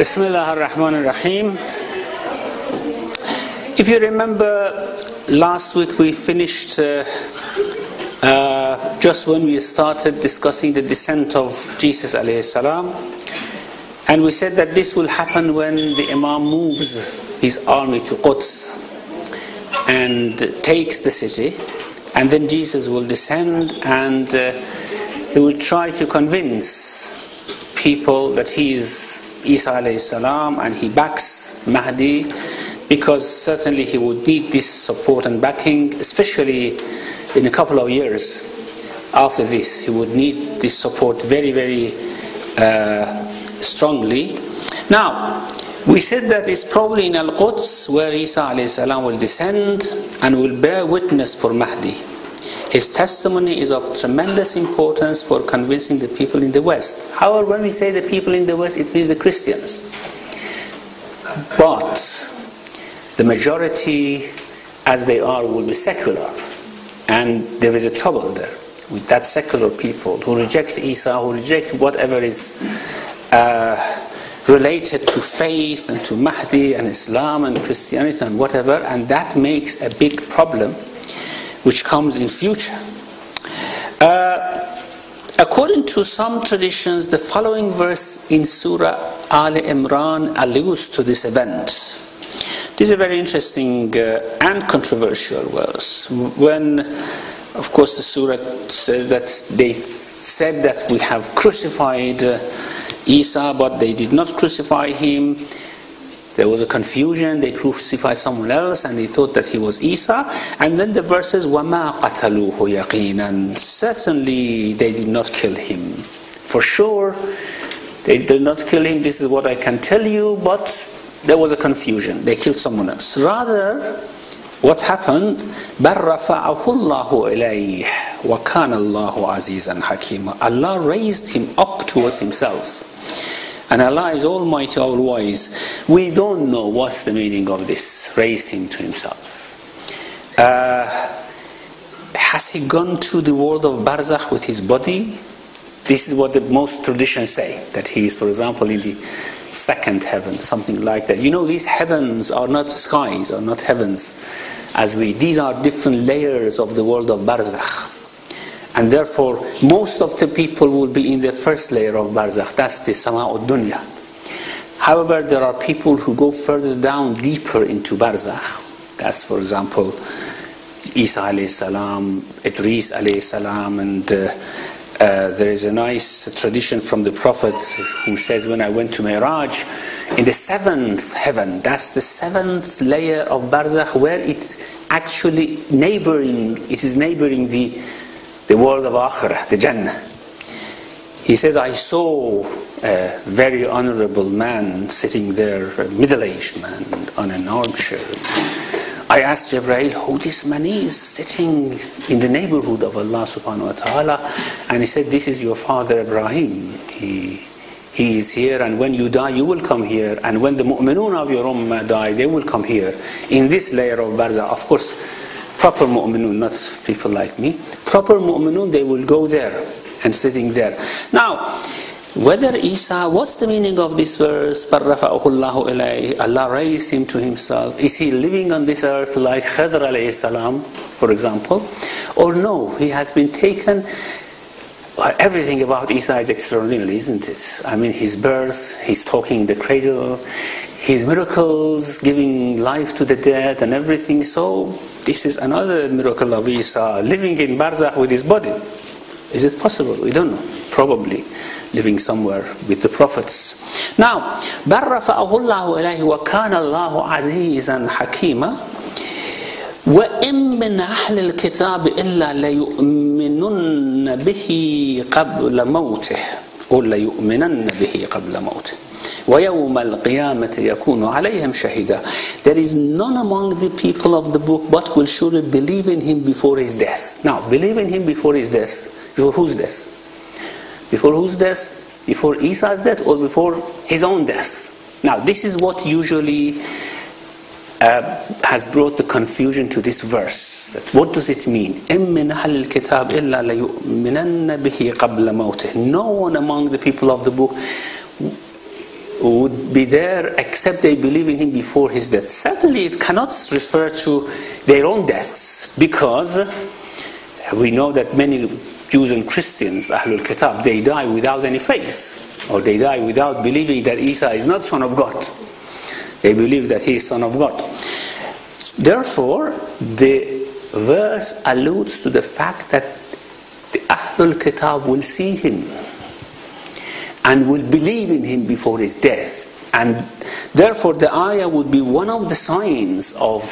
Bismillah ar-Rahman ar-Rahim. If you remember, last week we finished uh, uh, just when we started discussing the descent of Jesus alayhi salam. And we said that this will happen when the Imam moves his army to Quds and takes the city. And then Jesus will descend and uh, he will try to convince people that he is Isa alayhi and he backs Mahdi because certainly he would need this support and backing, especially in a couple of years after this. He would need this support very, very uh, strongly. Now, we said that it's probably in Al Quds where Isa alayhi will descend and will bear witness for Mahdi. His testimony is of tremendous importance for convincing the people in the West. However, when we say the people in the West, it means the Christians. But the majority, as they are, will be secular. And there is a trouble there with that secular people who reject Isa, who reject whatever is uh, related to faith and to Mahdi and Islam and Christianity and whatever, and that makes a big problem which comes in future. Uh, according to some traditions, the following verse in Surah Al Imran alludes to this event. This is a very interesting uh, and controversial verse. When, of course, the surah says that they said that we have crucified uh, Isa, but they did not crucify him. There was a confusion, they crucified someone else and they thought that he was Isa. And then the verses, وَمَا قَتَلُوهُ يَقِينًا Certainly they did not kill him. For sure, they did not kill him, this is what I can tell you, but there was a confusion. They killed someone else. Rather, what happened? بَلْ رَفَعَهُ اللَّهُ إِلَيْهِ وَكَانَ اللَّهُ عَزِيزًا حَكِيمًا Allah raised him up towards himself. and Allah is Almighty, All Wise. We don't know what's the meaning of this. Raised him to himself. Uh, has he gone to the world of Barzakh with his body? This is what the most traditions say. That he is, for example, in the second heaven, something like that. You know, these heavens are not skies, are not heavens as we. These are different layers of the world of Barzakh. And therefore, most of the people will be in the first layer of Barzakh. That's the Sama'ud Dunya. However, there are people who go further down, deeper into Barzakh. That's, for example, Isa alayhi salam, Idris alayhi salam, and uh, uh, there is a nice tradition from the Prophet who says, When I went to Miraj, in the seventh heaven, that's the seventh layer of Barzakh, where it's actually neighboring, it is neighboring the the world of Akhirah, the Jannah. He says, I saw a very honorable man sitting there, a middle aged man, on an armchair. I asked Jibreel who this man is sitting in the neighborhood of Allah subhanahu wa ta'ala. And he said, This is your father Ibrahim. He, he is here, and when you die, you will come here. And when the mu'minun of your ummah die, they will come here. In this layer of barzakh, of course, proper mu'minun, not people like me. Proper mu'minun, they will go there and sitting there. Now, whether Isa, what's the meaning of this verse? Allah raised him to himself. Is he living on this earth like Khidr alayhi salam, for example? Or no, he has been taken. Everything about Isa is extraordinary, isn't it? I mean, his birth, his talking in the cradle, his miracles, giving life to the dead, and everything. So, this is another miracle of Isa, living in Barzakh with his body. Is it possible? We don't know. Probably living somewhere with the prophets. Now, بَلْ رَفَعَهُ اللَّهُ إِلَيْهِ وَكَانَ اللَّهُ عَزِيزًا حَكِيمًا وإن من أهل الكتاب إلا ليؤمنن به قبل موته أو ليؤمنن به قبل موته ويوم القيامة يكون عليهم شهيدا There is none among the people of the book but will surely believe in him before his death. Now, believe in him before his death. Before whose death? Before whose death? Before Isa's death or before his own death? Now, this is what usually uh, has brought the confusion to this verse. That what does it mean? No one among the people of the book would be there except they believe in him before his death. Certainly, it cannot refer to their own deaths because we know that many Jews and Christians, Ahlul Kitab, they die without any faith, or they die without believing that Isa is not Son of God. They believe that he is Son of God. Therefore, the verse alludes to the fact that the Ahlul Kitab will see him and will believe in him before his death. And therefore, the ayah would be one of the signs of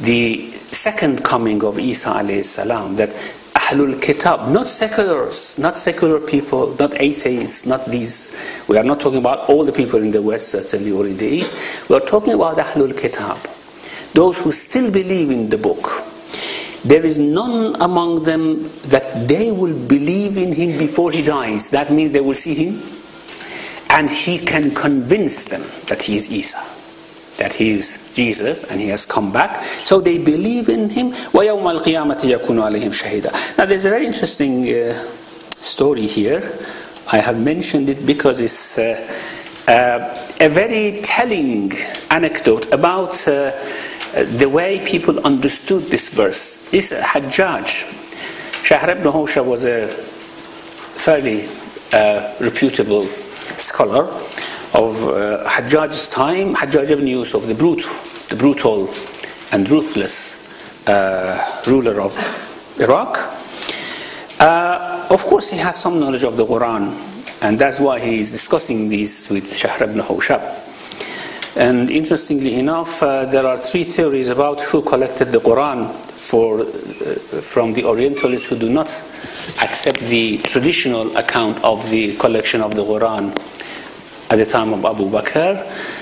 the second coming of Isa alayhi salam, that Ahlul Kitab, not seculars, not secular people, not atheists, not these. We are not talking about all the people in the West, certainly, or in the East. We are talking about Ahlul Kitab, those who still believe in the book. There is none among them that they will believe in him before he dies. That means they will see him and he can convince them that he is Isa, that he is Jesus and he has come back. So they believe in him. Now there's a very interesting uh, story here. I have mentioned it because it's uh, uh, a very telling anecdote about uh, the way people understood this verse is Hajjaj. Shahr ibn Hawshab was a fairly uh, reputable scholar of uh, Hajjaj's time, Hajjaj ibn Yusuf, the, brute, the brutal and ruthless uh, ruler of Iraq. Uh, of course, he had some knowledge of the Quran, and that's why he is discussing this with Shahr ibn Hawshab. And interestingly enough, uh, there are three theories about who collected the Quran for, uh, from the Orientalists who do not accept the traditional account of the collection of the Quran at the time of Abu Bakr.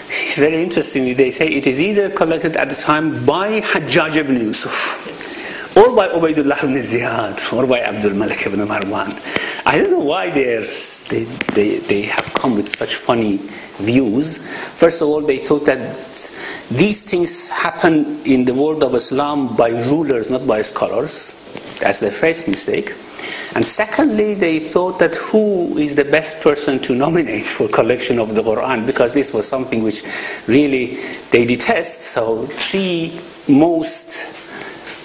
It's very interesting. They say it is either collected at the time by Hajjaj ibn Yusuf or by Ubaidullah ibn Ziyad, or by Abdul Malik ibn Marwan. I don't know why they, they, they have come with such funny views. First of all, they thought that these things happen in the world of Islam by rulers, not by scholars. That's the first mistake. And secondly, they thought that who is the best person to nominate for collection of the Quran because this was something which really they detest. So three most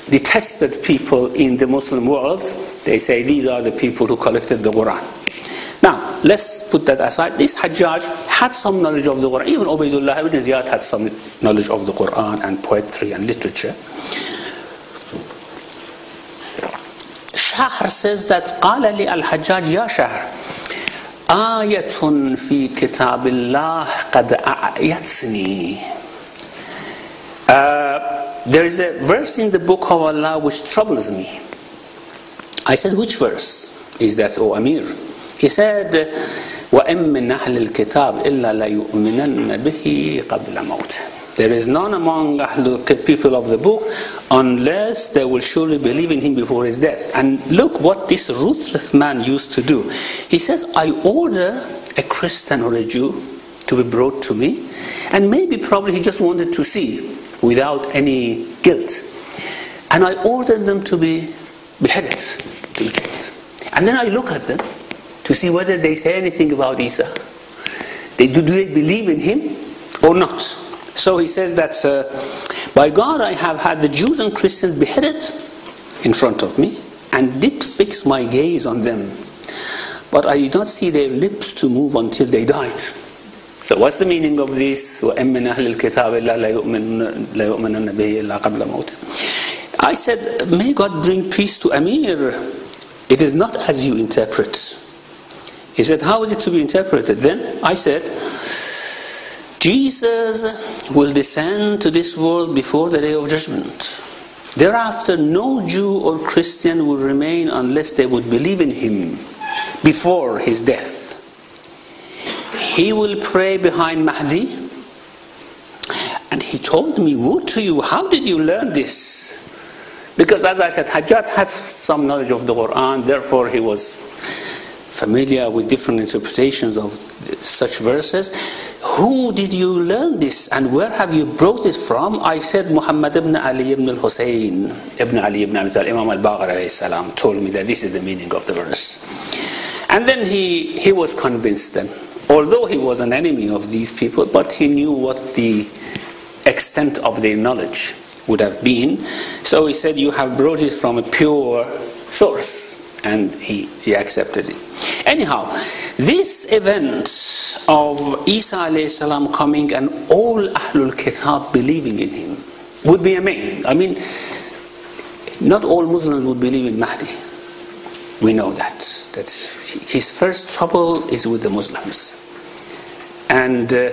detested people in the Muslim world, they say these are the people who collected the Quran. Now, let's put that aside. This Hajjaj had some knowledge of the Quran. Even Ubaidullah ibn Ziyad had some knowledge of the Quran and poetry and literature. Shahr says that قال لي الحجاج يا شهر آية في كتاب الله قد أعيتني uh, there is a verse in the book of Allah which troubles me. I said, which verse is that, O Amir? He said, وَإِن مِّنْ أَهْلِ الْكِتَابِ إِلَّا لَيُؤْمِنَنَّ بِهِ قَبْلَ مَوْتِ There is none among the people of the book unless they will surely believe in him before his death. And look what this ruthless man used to do. He says, I order a Christian or a Jew to be brought to me, and maybe probably he just wanted to see without any guilt. And I ordered them to be beheaded, to be killed. And then I look at them to see whether they say anything about Isa. They, do, do they believe in him or not? So he says that, uh, by God, I have had the Jews and Christians beheaded in front of me and did fix my gaze on them. But I did not see their lips to move until they died. So what's the meaning of this? I said, may God bring peace to Amir. It is not as you interpret. He said, how is it to be interpreted? Then I said, Jesus will descend to this world before the day of judgment. Thereafter, no Jew or Christian will remain unless they would believe in him before his death he will pray behind Mahdi. And he told me, Woe to you, how did you learn this? Because as I said, Hajjaj had some knowledge of the Quran, therefore he was familiar with different interpretations of such verses. Who did you learn this and where have you brought it from? I said Muhammad ibn Ali ibn al-Hussein ibn Ali ibn Abi Imam al-Baqir told me that this is the meaning of the verse. And then he, he was convinced then although he was an enemy of these people, but he knew what the extent of their knowledge would have been. So he said, You have brought it from a pure source. And he, he accepted it. Anyhow, this event of Isa salam coming and all Ahlul Kitab believing in him would be amazing. I mean, not all Muslims would believe in Mahdi. We know that. That his first trouble is with the Muslims. And uh,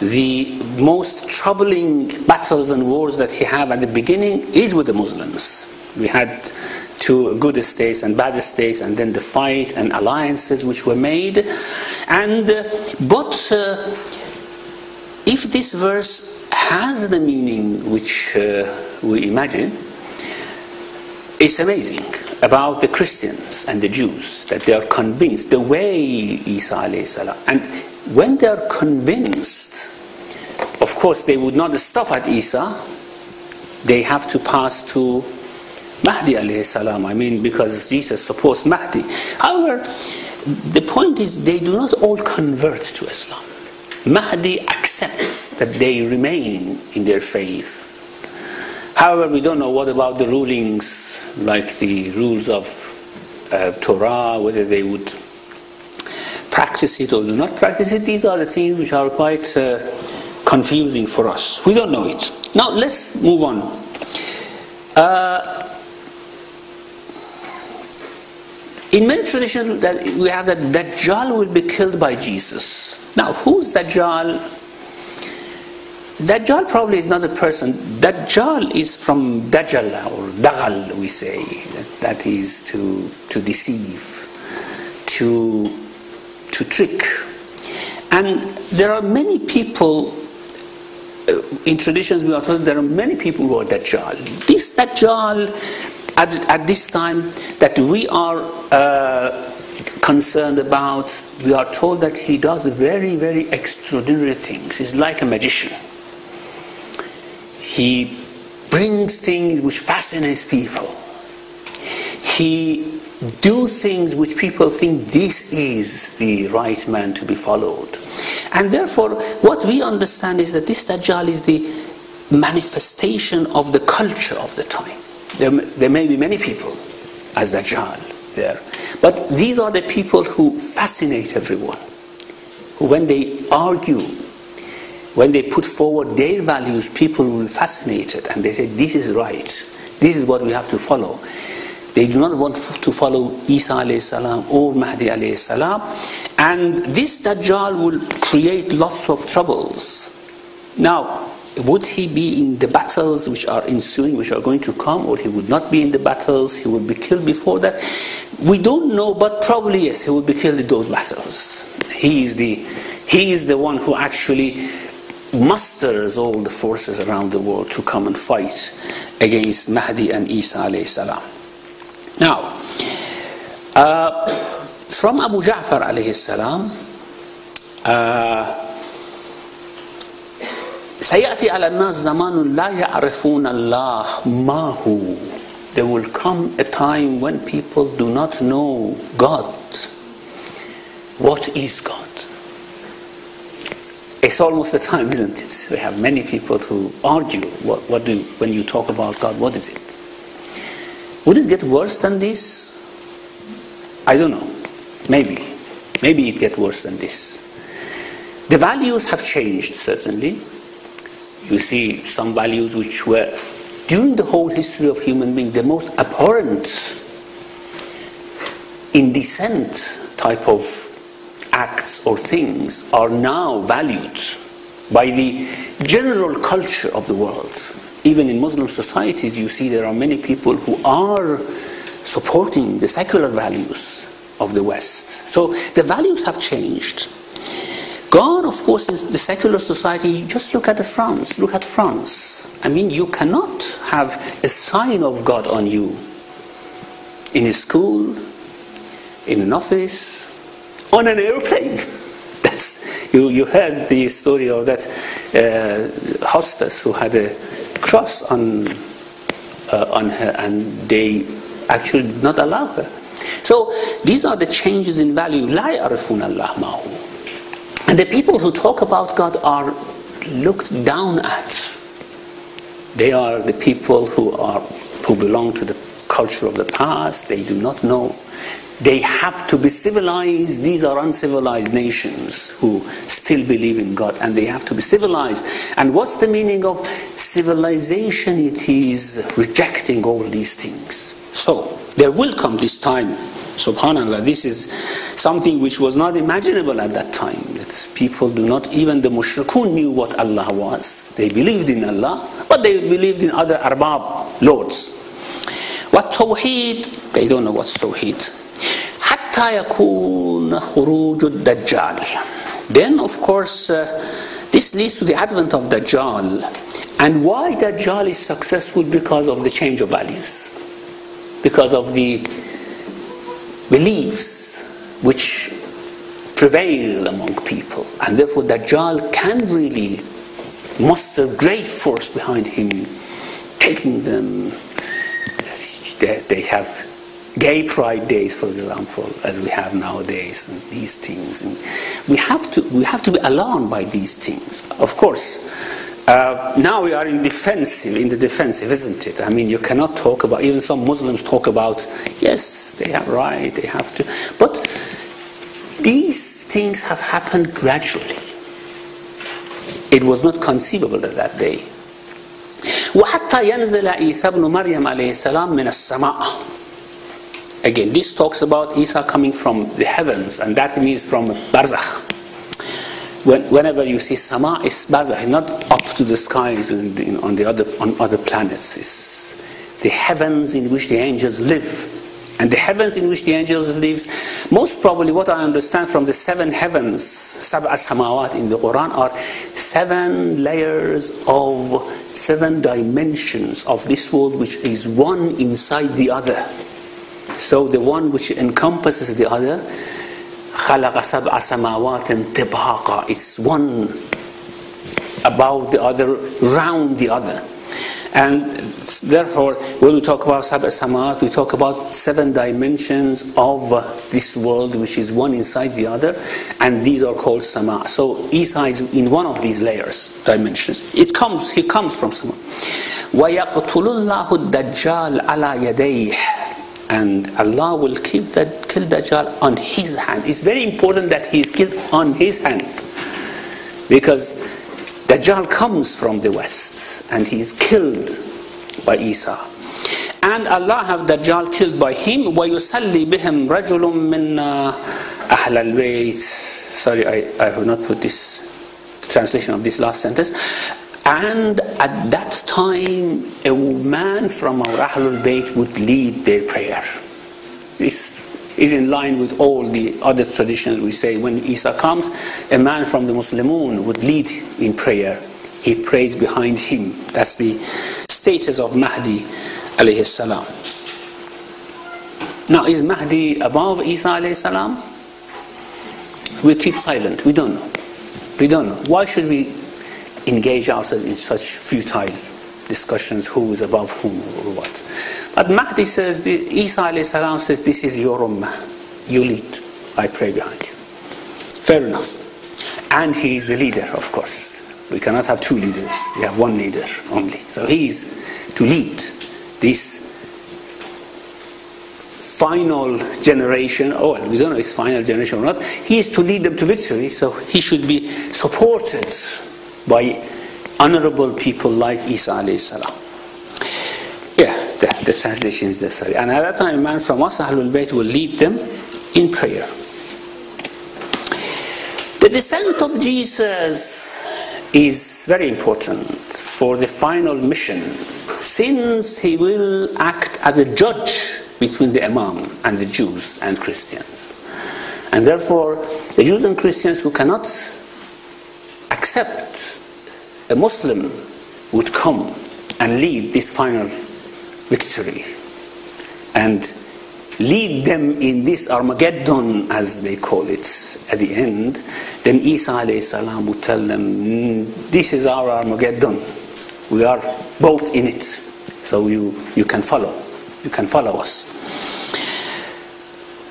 the most troubling battles and wars that he had at the beginning is with the Muslims. We had two good states and bad states, and then the fight and alliances which were made. And uh, but uh, if this verse has the meaning which uh, we imagine, it's amazing about the Christians and the Jews that they are convinced the way Isa salam and when they are convinced of course, they would not stop at Isa. They have to pass to Mahdi alayhi salam. I mean, because Jesus supposed Mahdi. However, the point is they do not all convert to Islam. Mahdi accepts that they remain in their faith. However, we don't know what about the rulings, like the rules of uh, Torah, whether they would practice it or do not practice it. These are the things which are quite uh, confusing for us. We don't know it. Now let's move on. Uh, in many traditions, that we have that Dajjal will be killed by Jesus. Now, who's Dajjal? Dajjal probably is not a person. Dajjal is from Dajjal or Dagal, we say. That, is to, to deceive, to, to trick. And there are many people uh, in traditions we are told there are many people who are Dajjal. This Dajjal at, at this time that we are uh, concerned about, we are told that he does very, very extraordinary things. He's like a magician. He brings things which fascinates people. He do things which people think this is the right man to be followed. And therefore, what we understand is that this Dajjal is the manifestation of the culture of the time. There, there may be many people as Dajjal there. But these are the people who fascinate everyone. When they argue, when they put forward their values, people will be fascinated and they say, This is right. This is what we have to follow. They do not want to follow Isa alayhi salam or Mahdi alayhi salam. And this Dajjal will create lots of troubles. Now, would he be in the battles which are ensuing, which are going to come, or he would not be in the battles, he would be killed before that? We don't know, but probably yes, he will be killed in those battles. He is the, he is the one who actually musters all the forces around the world to come and fight against Mahdi and Isa alayhi salam. Now, uh, from Abu Ja'far alayhi salam, uh, سيأتي على الناس زمان لا يعرفون الله ما هو There will come a time when people do not know God. What is God? It's almost the time, isn't it? We have many people who argue what, what do, when you talk about God, what is it? Would it get worse than this? I don't know. Maybe. Maybe it get worse than this. The values have changed, certainly. You see some values which were, during the whole history of human being, the most abhorrent, indecent type of acts or things are now valued by the general culture of the world even in Muslim societies, you see there are many people who are supporting the secular values of the West. So the values have changed. God, of course, in the secular society, just look at the France, look at France. I mean, you cannot have a sign of God on you in a school, in an office, on an airplane. That's, you, you heard the story of that uh, hostess who had a cross on, uh, on her and they actually did not allow her. So these are the changes in value. لا يعرفون الله ما هو. and the people who talk about God are looked down at. They are the people who are who belong to the culture of the past. They do not know. They have to be civilized. These are uncivilized nations who still believe in God and they have to be civilized. And what's the meaning of civilization? It is rejecting all these things. So, there will come this time, subhanAllah, this is something which was not imaginable at that time. That people do not, even the mushrikun knew what Allah was. They believed in Allah, but they believed in other arbab, lords. What tawheed? They don't know what's tawheed. حتى يكون خروج الدجال. Then of course uh, this leads to the advent of Dajjal. And why Dajjal is successful? Because of the change of values. Because of the beliefs which prevail among people. And therefore Dajjal can really muster great force behind him, taking them. They have gay pride days, for example, as we have nowadays, and these things. And we have to we have to be alarmed by these things. Of course, uh, now we are in defensive, in the defensive, isn't it? I mean, you cannot talk about. Even some Muslims talk about. Yes, they have right. They have to, but these things have happened gradually. It was not conceivable at that day. وحتى ينزل عيسى ابن مريم عليه السلام من السماء. Again, this talks about Isa coming from the heavens, and that means from barzakh. When, whenever you see sama, it's barzakh, not up to the skies and on the other on other planets. It's the heavens in which the angels live and the heavens in which the angels live, most probably what I understand from the seven heavens, sab'a samawat in the Quran, are seven layers of seven dimensions of this world, which is one inside the other. So the one which encompasses the other, خلق سبع سماوات طباقا. It's one above the other, round the other. And therefore, when we talk about Sab'a Samawat, we talk about seven dimensions of this world, which is one inside the other, and these are called Sama. So Isa is in one of these layers, dimensions. It comes, he comes from Sama. وَيَقْتُلُ اللَّهُ الدَّجَّالَ عَلَى يَدَيْهِ and Allah will kill, that, kill Dajjal on his hand. It's very important that he is killed on his hand. Because Dajjal comes from the west and he is killed by Isa. And Allah have Dajjal killed by him. وَيُسَلِّي بِهِمْ رَجُلٌ مِنَّا أَهْلَ الْبَيْتِ Sorry, I, I have not put this translation of this last sentence. And at that time, a man from our Ahlul Bayt would lead their prayer. This is in line with all the other traditions we say when Isa comes, a man from the Muslimun would lead in prayer. He prays behind him. That's the status of Mahdi salam. Now, is Mahdi above Isa salam? We keep silent. We don't know. We don't know. Why should we engage ourselves in such futile discussions who is above whom or what? But Mahdi says, the, Isa salam says, this is your ummah. You lead. I pray behind you. Fair enough. And he is the leader, of course. We cannot have two leaders. We have one leader only. So he is to lead this final generation, oh, well, we don't know if it's final generation or not, he is to lead them to victory, so he should be supported by honorable people like Isa alayhi salam. Yeah, the, the translation is necessary. And at that time, a man from us, Ahlul Bayt, will lead them in prayer. The descent of Jesus is very important for the final mission, since he will act as a judge between the Imam and the Jews and Christians. And therefore, the Jews and Christians who cannot accept a Muslim would come and lead this final victory and lead them in this Armageddon, as they call it, at the end, then Isa alayhi would tell them, mm, This is our Armageddon. We are both in it. So you, you can follow. You can follow us.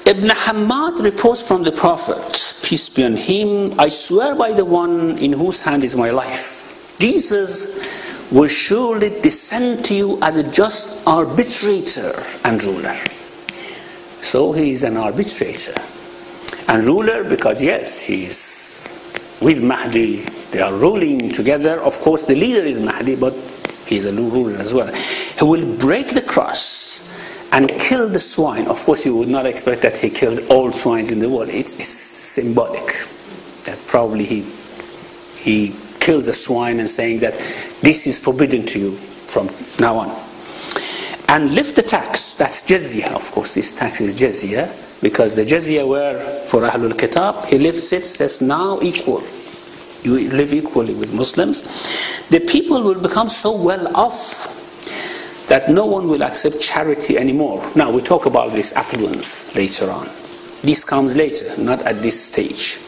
Ibn Hammad reports from the Prophet, peace be on him, I swear by the one in whose hand is my life. Jesus will surely descend to you as a just arbitrator and ruler. So he is an arbitrator and ruler because, yes, he is with Mahdi. They are ruling together. Of course, the leader is Mahdi, but he is a ruler as well. He will break the cross and kill the swine. Of course, you would not expect that he kills all swines in the world. It's, it's symbolic that probably he he kills a swine and saying that this is forbidden to you from now on. And lift the tax. That's jizya. Of course, this tax is jizya because the jizya were for Ahlul Kitab. He lifts it, says now equal. You live equally with Muslims. The people will become so well off that no one will accept charity anymore. Now, we talk about this affluence later on. This comes later, not at this stage.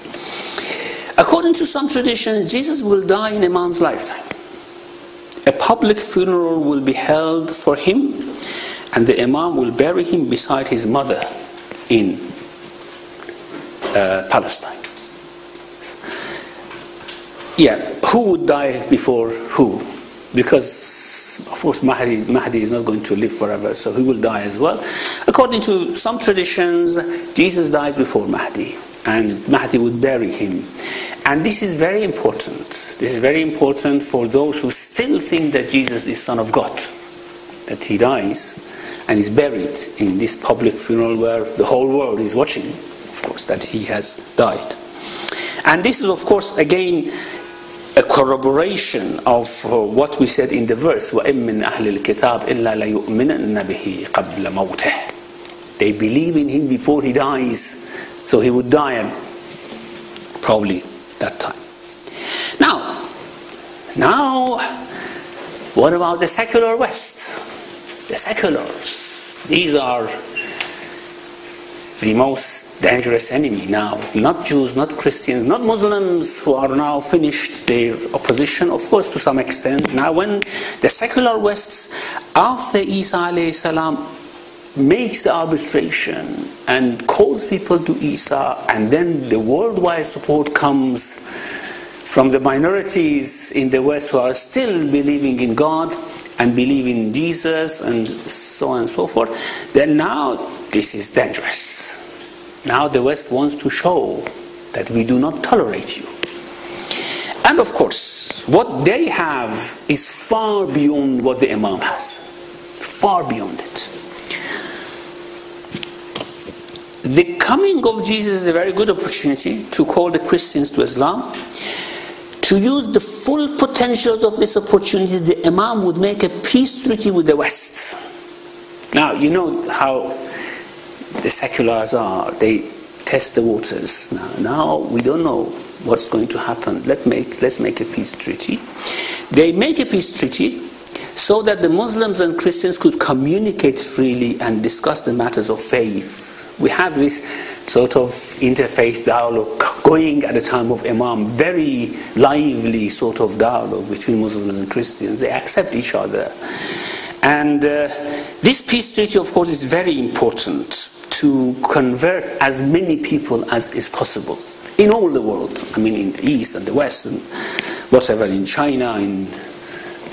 According to some traditions, Jesus will die in Imam's lifetime. A public funeral will be held for him, and the Imam will bury him beside his mother in uh, Palestine. Yeah, who would die before who? Because, of course, Mahdi, Mahdi is not going to live forever, so he will die as well. According to some traditions, Jesus dies before Mahdi, and Mahdi would bury him. And this is very important. This is very important for those who still think that Jesus is Son of God, that he dies and is buried in this public funeral where the whole world is watching, of course, that he has died. And this is, of course, again, a corroboration of uh, what we said in the verse وَإِن أَهْلِ الْكِتَابِ إِلَّا لَيُؤْمِنَنَّ بِهِ قَبْلَ مَوْتِهِ They believe in him before he dies, so he would die probably that time. Now, now, what about the secular West? The seculars. These are the most dangerous enemy now. Not Jews, not Christians, not Muslims who are now finished their opposition, of course, to some extent. Now, when the secular West, after Isa salam, makes the arbitration and calls people to Isa, and then the worldwide support comes from the minorities in the West who are still believing in God and believe in Jesus and so on and so forth, then now this is dangerous. Now the West wants to show that we do not tolerate you. And of course, what they have is far beyond what the Imam has. Far beyond it. The coming of Jesus is a very good opportunity to call the Christians to Islam. To use the full potentials of this opportunity, the Imam would make a peace treaty with the West. Now, you know how the seculars are, they test the waters. Now, now we don't know what's going to happen. Let's make, let's make a peace treaty. They make a peace treaty so that the Muslims and Christians could communicate freely and discuss the matters of faith. We have this sort of interfaith dialogue going at the time of Imam, very lively sort of dialogue between Muslims and Christians. They accept each other. And uh, this peace treaty, of course, is very important to convert as many people as is possible in all the world. I mean, in the East and the West, and whatever, in China, in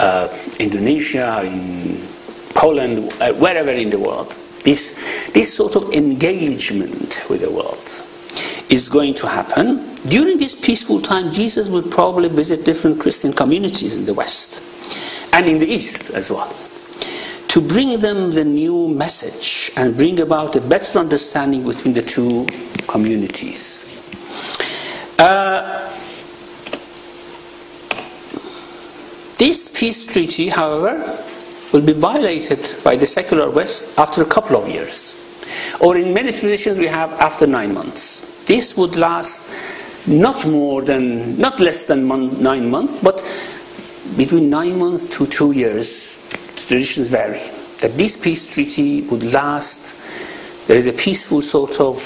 uh, Indonesia, in Poland, uh, wherever in the world. This, this sort of engagement with the world is going to happen. During this peaceful time, Jesus will probably visit different Christian communities in the West and in the East as well to bring them the new message and bring about a better understanding between the two communities. Uh, this peace treaty, however, will be violated by the secular West after a couple of years. Or in many traditions, we have after nine months. This would last not more than, not less than nine months, but between nine months to two years. Traditions vary. That this peace treaty would last. There is a peaceful sort of,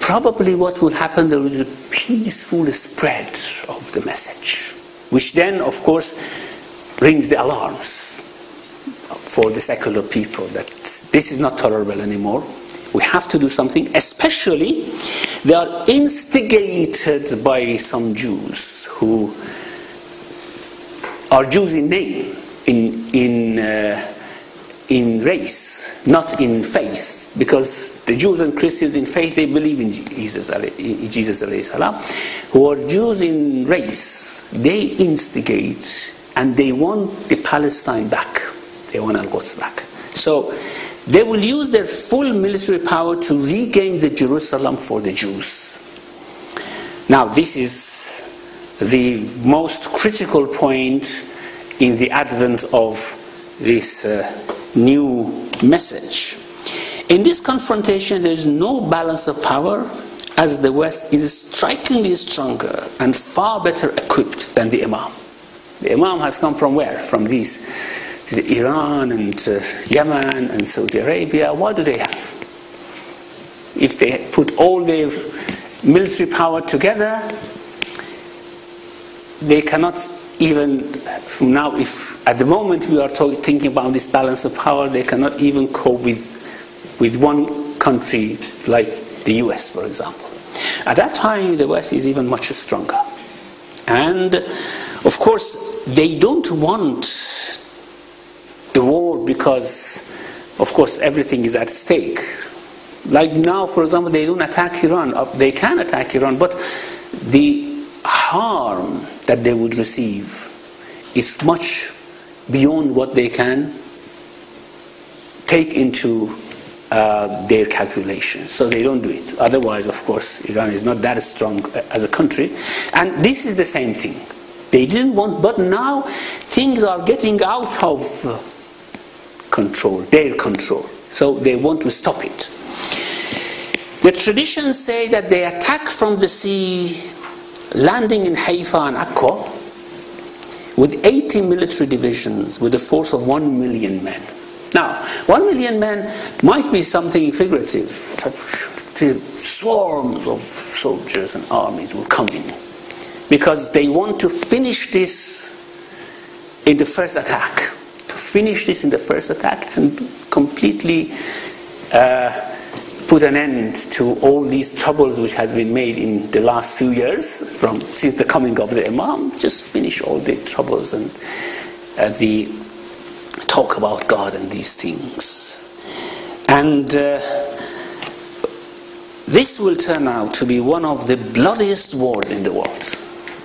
probably what will happen, there will be a peaceful spread of the message, which then, of course, rings the alarms for the secular people that this is not tolerable anymore. We have to do something, especially they are instigated by some Jews who are Jews in name, in, in, uh, in race, not in faith, because the Jews and Christians in faith, they believe in Jesus, in Jesus salam, who are Jews in race, they instigate and they want the Palestine back. They want Al-Quds back. So they will use their full military power to regain the Jerusalem for the Jews. Now this is the most critical point in the advent of this uh, new message. In this confrontation, there is no balance of power, as the West is strikingly stronger and far better equipped than the Imam. The Imam has come from where? From these Iran and uh, Yemen and Saudi Arabia. What do they have? If they put all their military power together, they cannot even from now, if at the moment we are thinking about this balance of power, they cannot even cope with, with one country like the US, for example. At that time, the West is even much stronger. And of course, they don't want the war because, of course, everything is at stake. Like now, for example, they don't attack Iran. Uh, they can attack Iran, but the harm that they would receive is much beyond what they can take into uh, their calculations. So they don't do it. Otherwise, of course, Iran is not that strong as a country. And this is the same thing. They didn't want, but now things are getting out of control, their control. So they want to stop it. The traditions say that they attack from the sea landing in Haifa and Akko with 80 military divisions with a force of 1 million men. Now, 1 million men might be something figurative. Swarms of soldiers and armies will come in because they want to finish this in the first attack. To finish this in the first attack and completely uh, put an end to all these troubles which has been made in the last few years from since the coming of the Imam. Just finish all the troubles and uh, the talk about God and these things. And uh, this will turn out to be one of the bloodiest wars in the world.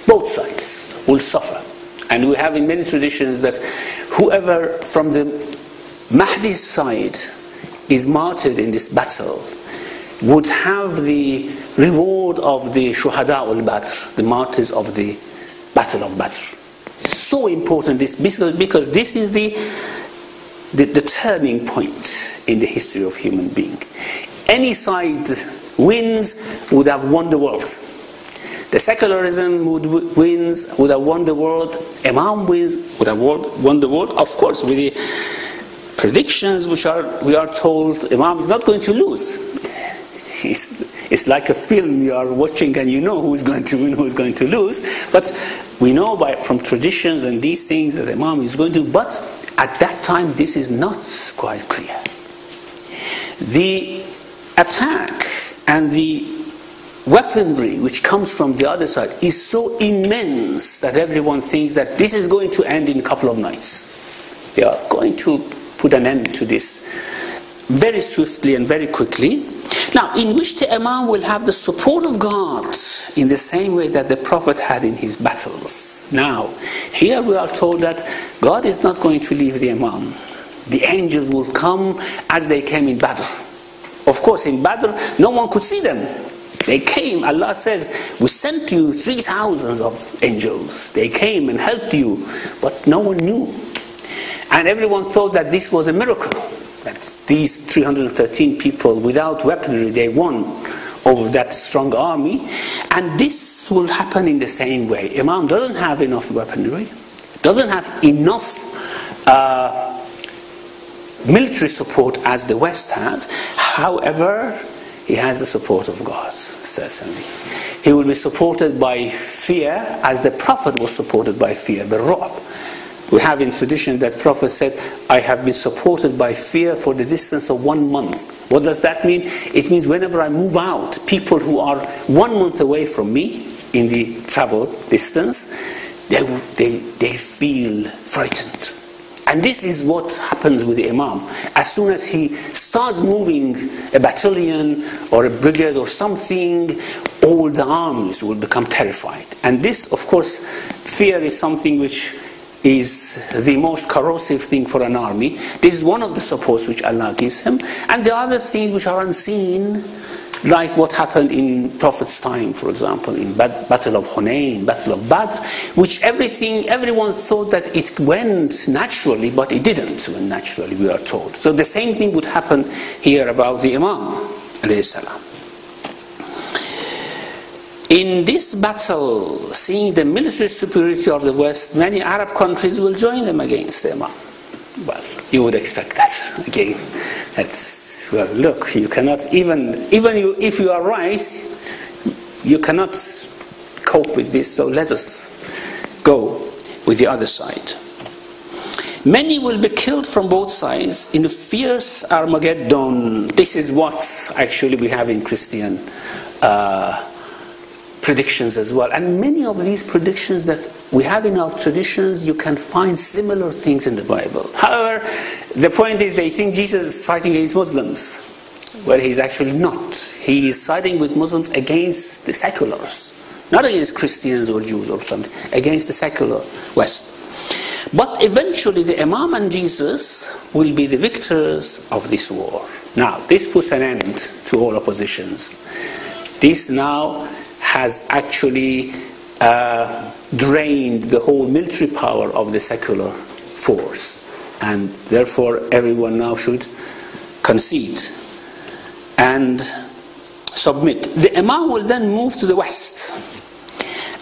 Both sides will suffer. And we have in many traditions that whoever from the Mahdi's side is martyred in this battle would have the reward of the Shuhada al Badr, the martyrs of the Battle of Badr. So important this because, because this is the, the, the turning point in the history of human being. Any side wins would have won the world. The secularism would wins would have won the world. Imam wins would have won the world. Of course, with the predictions which are we are told Imam is not going to lose. It's, it's like a film you are watching and you know who's going to win, who's going to lose. But we know by from traditions and these things that the Imam is going to. But at that time, this is not quite clear. The attack and the weaponry which comes from the other side is so immense that everyone thinks that this is going to end in a couple of nights. They are going to put an end to this very swiftly and very quickly. Now, in which the Imam will have the support of God in the same way that the Prophet had in his battles. Now, here we are told that God is not going to leave the Imam. The angels will come as they came in Badr. Of course, in Badr, no one could see them. They came, Allah says, we sent you three thousands of angels. They came and helped you, but no one knew. And everyone thought that this was a miracle that these 313 people, without weaponry, they won over that strong army. And this will happen in the same way. Imam doesn't have enough weaponry, doesn't have enough uh, military support as the West has. However, he has the support of God, certainly. He will be supported by fear as the Prophet was supported by fear, the Ru'b. We have in tradition that Prophet said, I have been supported by fear for the distance of one month. What does that mean? It means whenever I move out, people who are one month away from me in the travel distance, they, they, they feel frightened. And this is what happens with the Imam. As soon as he starts moving a battalion or a brigade or something, all the armies will become terrified. And this, of course, fear is something which is the most corrosive thing for an army. This is one of the supports which Allah gives him. And the other things which are unseen, like what happened in Prophet's time, for example, in Battle of Hunain, Battle of Badr, which everything, everyone thought that it went naturally, but it didn't went naturally, we are told. So the same thing would happen here about the Imam, salam. In this battle, seeing the military superiority of the West, many Arab countries will join them against the Imam. Well, you would expect that again. That's well. Look, you cannot even even you, if you are right, you cannot cope with this. So let us go with the other side. Many will be killed from both sides in a fierce Armageddon. This is what actually we have in Christian uh, predictions as well. And many of these predictions that we have in our traditions, you can find similar things in the Bible. However, the point is they think Jesus is fighting against Muslims. Well, he's actually not. He is siding with Muslims against the seculars, not against Christians or Jews or something, against the secular West. But eventually, the Imam and Jesus will be the victors of this war. Now, this puts an end to all oppositions. This now has actually uh, drained the whole military power of the secular force. And therefore, everyone now should concede and submit. The Imam will then move to the west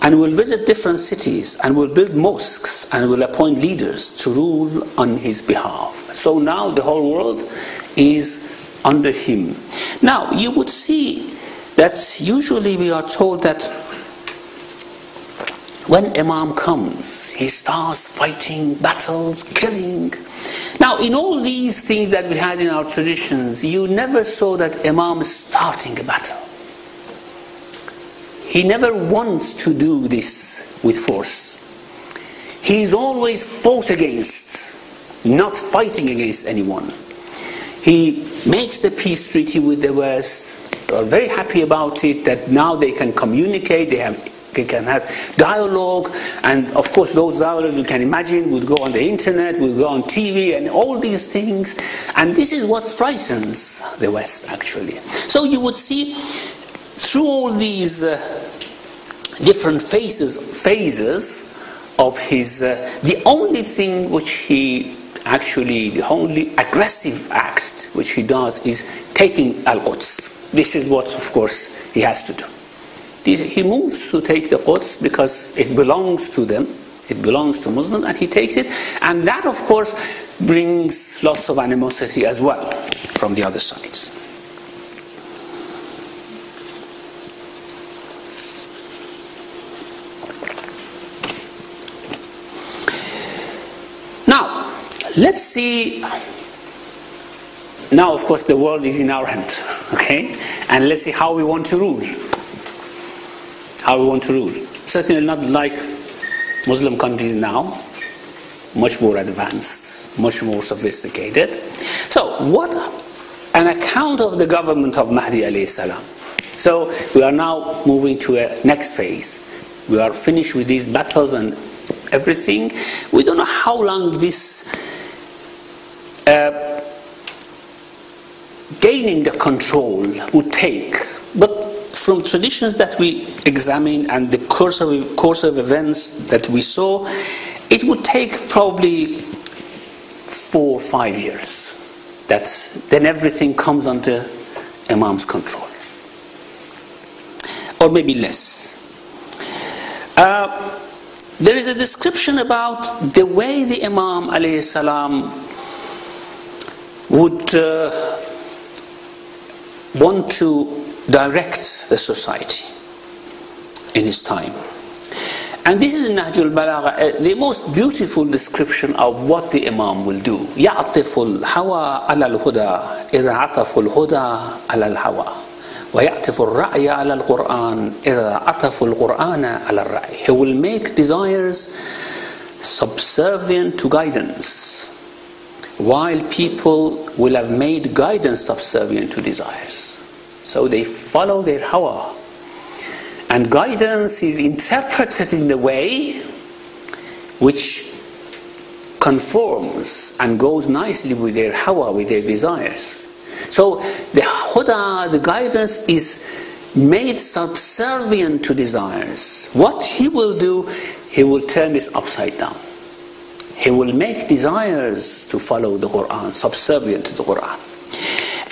and will visit different cities and will build mosques and will appoint leaders to rule on his behalf. So now the whole world is under him. Now, you would see that usually we are told that when Imam comes, he starts fighting battles, killing. Now, in all these things that we had in our traditions, you never saw that Imam starting a battle. He never wants to do this with force. He is always fought against, not fighting against anyone. He makes the peace treaty with the West, are very happy about it that now they can communicate, they have they can have dialogue, and of course, those dialogues you can imagine would go on the internet, would go on TV, and all these things. And this is what frightens the West, actually. So you would see through all these uh, different phases, phases of his, uh, the only thing which he actually, the only aggressive act which he does is taking Al Quds. This is what, of course, he has to do. He moves to take the Quds because it belongs to them, it belongs to Muslims, and he takes it. And that, of course, brings lots of animosity as well from the other sides. Now, let's see now, of course, the world is in our hands, okay? And let's see how we want to rule. How we want to rule. Certainly not like Muslim countries now, much more advanced, much more sophisticated. So, what an account of the government of Mahdi alayhi salam. So, we are now moving to a next phase. We are finished with these battles and everything. We don't know how long this uh, gaining the control would take. But from traditions that we examine and the course of, course of events that we saw, it would take probably four or five years. That's, then everything comes under Imam's control. Or maybe less. Uh, there is a description about the way the Imam alayhi salam would uh, want to direct the society in his time. And this is in Nahjul Balagha, uh, the most beautiful description of what the Imam will do. يعطف الهوى على الهدى إذا عطف الهدى على الهوى ويعطف الرأي على القرآن إذا عطف القرآن على الرأي. He will make desires subservient to guidance while people will have made guidance subservient to desires. So they follow their hawa and guidance is interpreted in the way which conforms and goes nicely with their hawa, with their desires. So the huda, the guidance, is made subservient to desires. What he will do, he will turn this upside down. He will make desires to follow the Quran subservient to the Quran.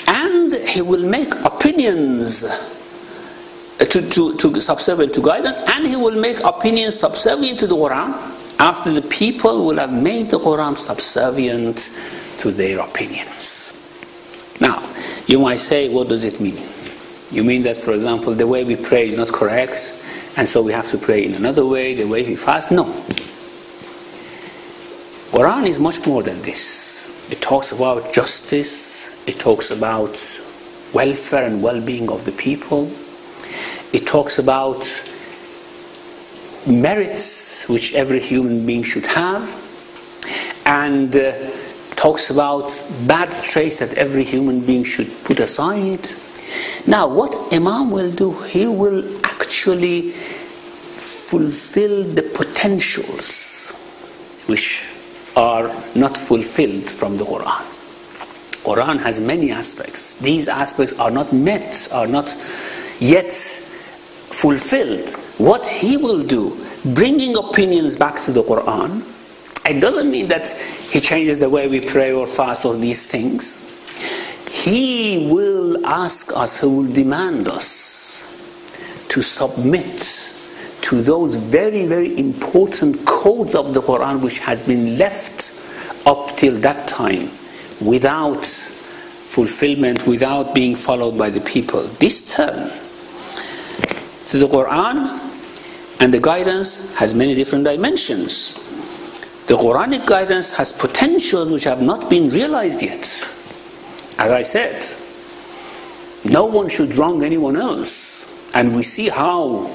And he will make opinions uh, to, to, to subservient to guidance, and he will make opinions subservient to the Quran after the people will have made the Quran subservient to their opinions. Now, you might say, what does it mean? You mean that, for example, the way we pray is not correct, and so we have to pray in another way, the way we fast? No. Quran is much more than this. It talks about justice, it talks about welfare and well-being of the people, it talks about merits which every human being should have, and uh, talks about bad traits that every human being should put aside. Now, what Imam will do, he will actually fulfill the potentials which are not fulfilled from the Quran. Quran has many aspects. These aspects are not met, are not yet fulfilled, what he will do, bringing opinions back to the Quran, it doesn't mean that he changes the way we pray or fast or these things. He will ask us, he will demand us to submit to those very, very important codes of the Quran which has been left up till that time without fulfillment, without being followed by the people. This term so the Quran and the guidance has many different dimensions. The Quranic guidance has potentials which have not been realized yet. As I said, no one should wrong anyone else. And we see how,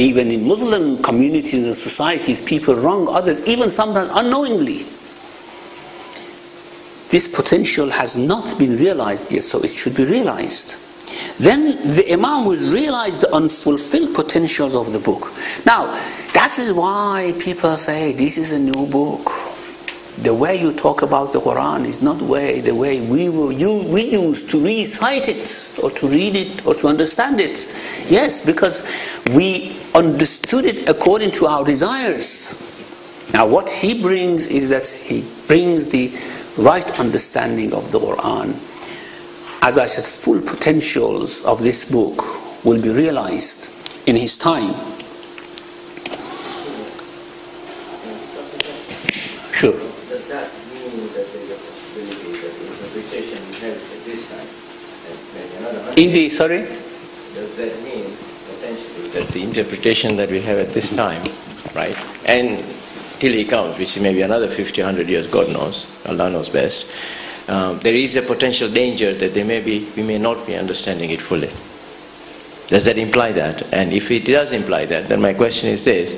even in Muslim communities and societies, people wrong others, even sometimes unknowingly. This potential has not been realized yet, so it should be realized then the Imam will realize the unfulfilled potentials of the book. Now, that is why people say this is a new book. The way you talk about the Quran is not way the way we were you we used to recite it or to read it or to understand it. Yes, because we understood it according to our desires. Now what he brings is that he brings the right understanding of the Quran as I said, full potentials of this book will be realized in his time. Sure. Does that mean that there is a possibility that interpretation we have at this time, in the sorry? Does that mean that the interpretation that we have at this time, right, and till he comes, which may be another 50, 100 years, God knows, Allah knows best, um, there is a potential danger that they may be, we may not be understanding it fully. Does that imply that? And if it does imply that, then my question is this: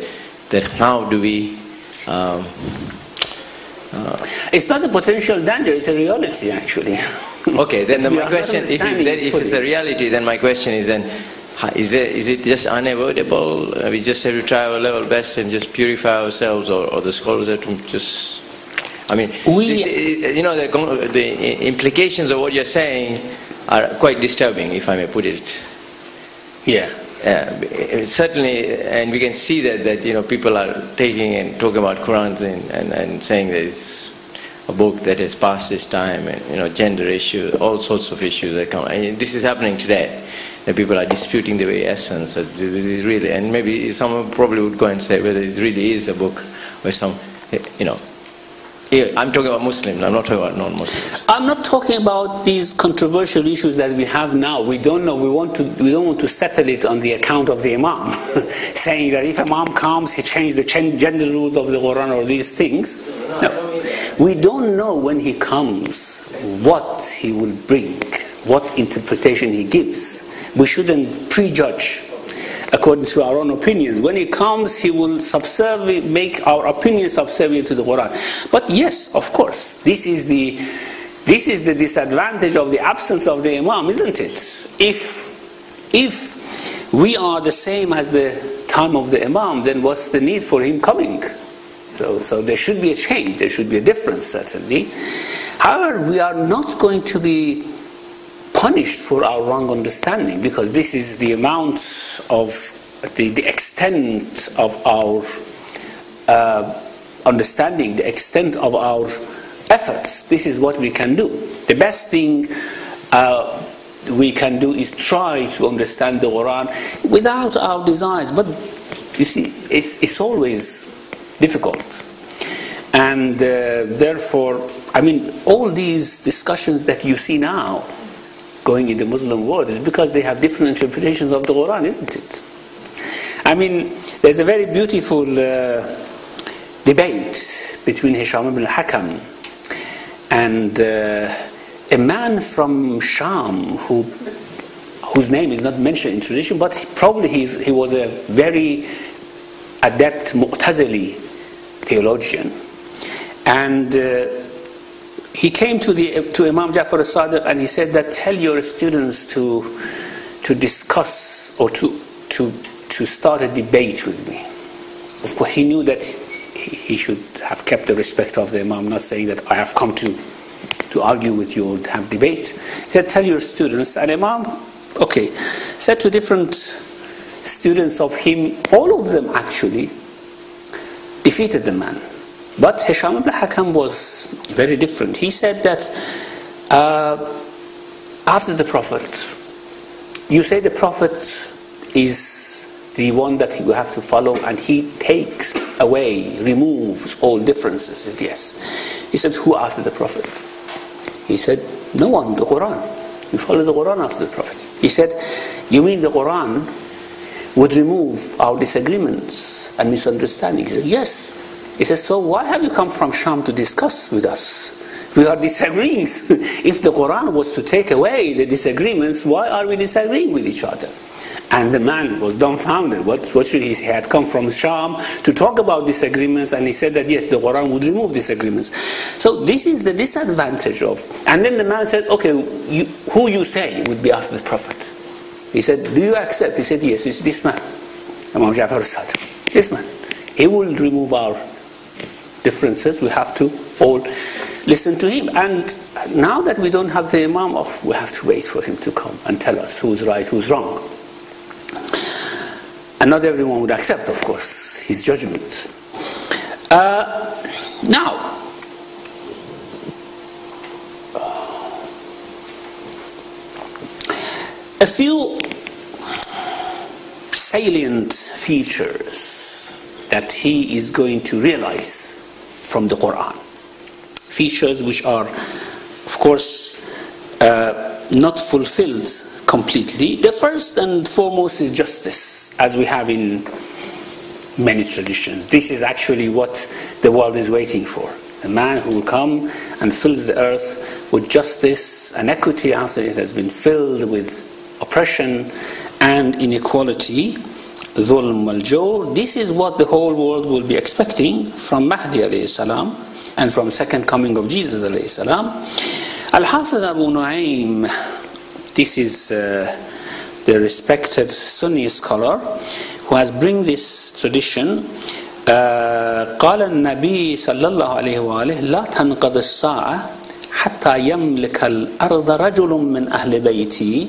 that how do we? Um, uh, it's not a potential danger; it's a reality, actually. okay, then the, my question: if, it, then, if it's a reality, then my question is then. Is it, is it just unavoidable? We just have to try our level best and just purify ourselves, or, or the scholars have to just I mean, we, you know, the, the implications of what you're saying are quite disturbing, if I may put it. Yeah. Uh, certainly, and we can see that, that you know people are taking and talking about Qurans and, and, and saying there's a book that has passed its time, and you know gender issues, all sorts of issues that come. I mean, this is happening today. That people are disputing the very essence of this is really, and maybe someone probably would go and say whether it really is a book or some, you know, I'm talking about Muslims. I'm not talking about non-Muslims. I'm not talking about these controversial issues that we have now. We don't know. We want to. We don't want to settle it on the account of the Imam, saying that if Imam comes, he changed the gender rules of the Quran or these things. No. We don't know when he comes what he will bring, what interpretation he gives. We shouldn't prejudge according to our own opinions. When he comes, he will subservient, make our opinions subservient to the Quran. But yes, of course, this is the this is the disadvantage of the absence of the Imam, isn't it? If if we are the same as the time of the Imam, then what's the need for him coming? So, so there should be a change, there should be a difference, certainly. However, we are not going to be punished for our wrong understanding because this is the amount of the, the extent of our uh, understanding, the extent of our efforts. This is what we can do. The best thing uh, we can do is try to understand the Quran without our desires. But you see, it's, it's always difficult. And uh, therefore, I mean, all these discussions that you see now, going in the Muslim world is because they have different interpretations of the Quran, isn't it? I mean, there's a very beautiful uh, debate between Hisham ibn al-Hakam and uh, a man from Sham who whose name is not mentioned in tradition, but probably he was a very adept Mu'tazili theologian. And uh, he came to, the, to Imam Jafar al-Sadiq and he said that tell your students to, to discuss or to, to, to start a debate with me. Of course, he knew that he should have kept the respect of the Imam, not saying that I have come to, to argue with you or have debate. He said, tell your students. And Imam, okay, said to different students of him, all of them actually defeated the man. But Hisham ibn Hakam was very different. He said that uh, after the Prophet, you say the Prophet is the one that you have to follow and he takes away, removes all differences. Said, yes. He said, who after the Prophet? He said, no one, the Quran. You follow the Quran after the Prophet. He said, you mean the Quran would remove our disagreements and misunderstandings? Said, yes. He says, So why have you come from Sham to discuss with us? We are disagreeing. if the Quran was to take away the disagreements, why are we disagreeing with each other? And the man was dumbfounded. What, what should he, he had come from Sham to talk about disagreements, and he said that yes, the Quran would remove disagreements. So this is the disadvantage of. And then the man said, okay, you, who you say would be after the Prophet? He said, do you accept? He said, yes, it's this man. Imam Jafar said, this man. He will remove our differences, we have to all listen to him. And now that we don't have the Imam, oh, we have to wait for him to come and tell us who's right, who's wrong. And not everyone would accept, of course, his judgment. Uh, now, a few salient features that he is going to realize from the Quran. Features which are, of course, uh, not fulfilled completely. The first and foremost is justice, as we have in many traditions. This is actually what the world is waiting for. A man who will come and fills the earth with justice and equity after it has been filled with oppression and inequality dhulm al This is what the whole world will be expecting from Mahdi alayhi salam and from second coming of Jesus alayhi salam. Al-Hafiz Abu Nu'aym, this is uh, the respected Sunni scholar who has bring this tradition قال النبي صلى الله عليه وآله لا تنقض الساعة حتى يملك الأرض رجل من أهل بيتي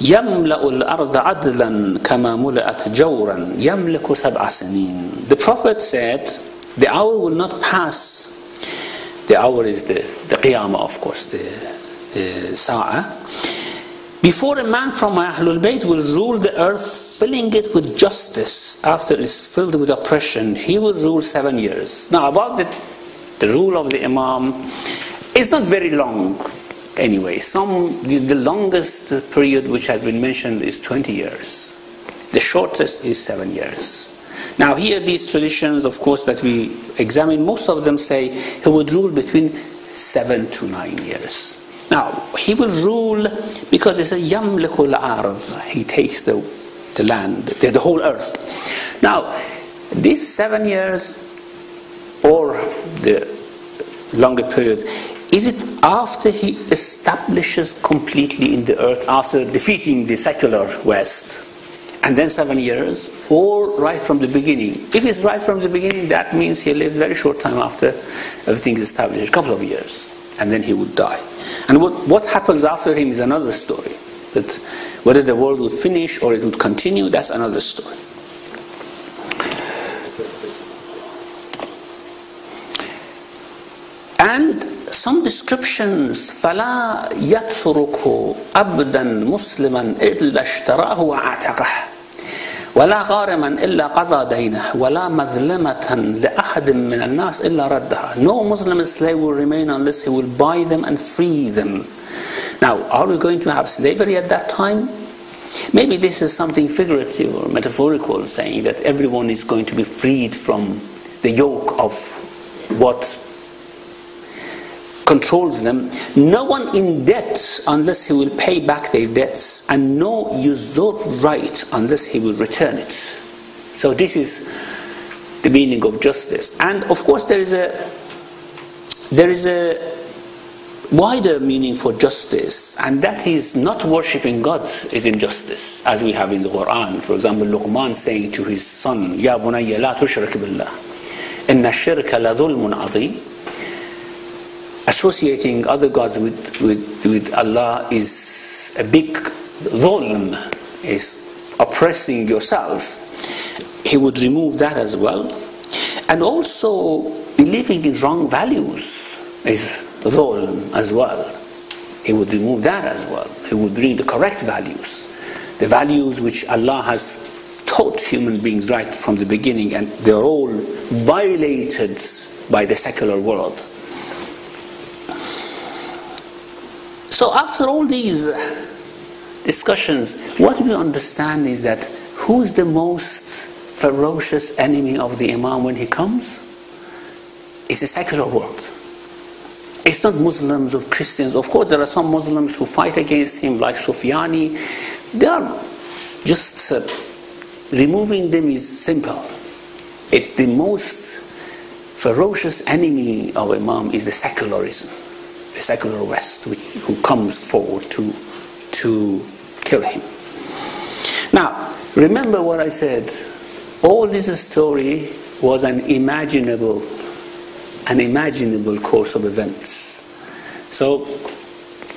يملأ الأرض عدلا كما ملأت جورا يملك سبع سنين The Prophet said the hour will not pass the hour is the, the qiyamah of course the, the sa'ah before a man from Ahlul Bayt will rule the earth filling it with justice after it's filled with oppression he will rule seven years now about the The rule of the Imam is not very long anyway. Some, the, the longest period which has been mentioned is 20 years. The shortest is seven years. Now, here, these traditions, of course, that we examine, most of them say he would rule between seven to nine years. Now, he will rule because it's a yamlikul ard. He takes the, the land, the, the whole earth. Now, these seven years or the longer period, is it after he establishes completely in the earth, after defeating the secular West, and then seven years, or right from the beginning? If it's right from the beginning, that means he lives very short time after everything is established, a couple of years, and then he would die. And what, what happens after him is another story. But whether the world would finish or it would continue, that's another story. And some descriptions فلا يترك أبدا مسلما إلا اشتراه وأعتقه ولا غارما إلا قضى دينه ولا مظلمة لأحد من الناس إلا ردها No Muslim slave will remain unless he will buy them and free them Now, are we going to have slavery at that time? Maybe this is something figurative or metaphorical, saying that everyone is going to be freed from the yoke of what controls them, no one in debt unless he will pay back their debts, and no usurp right unless he will return it. So this is the meaning of justice. And of course there is a there is a wider meaning for justice, and that is not worshipping God is injustice, as we have in the Quran. For example, Luqman saying to his son, Ya bunayya la tushrik billah, inna shirka la dhulmun azim associating other gods with, with, with Allah is a big dhulm, is oppressing yourself. He would remove that as well. And also, believing in wrong values is dhulm as well. He would remove that as well. He would bring the correct values, the values which Allah has taught human beings right from the beginning, and they're all violated by the secular world. So after all these discussions, what we understand is that who is the most ferocious enemy of the Imam when he comes? It's the secular world. It's not Muslims or Christians. Of course, there are some Muslims who fight against him, like Sufyani. They are just uh, removing them is simple. It's the most ferocious enemy of Imam is the secularism secular West, which, who comes forward to, to kill him. Now, remember what I said. All this story was an imaginable, an imaginable course of events. So,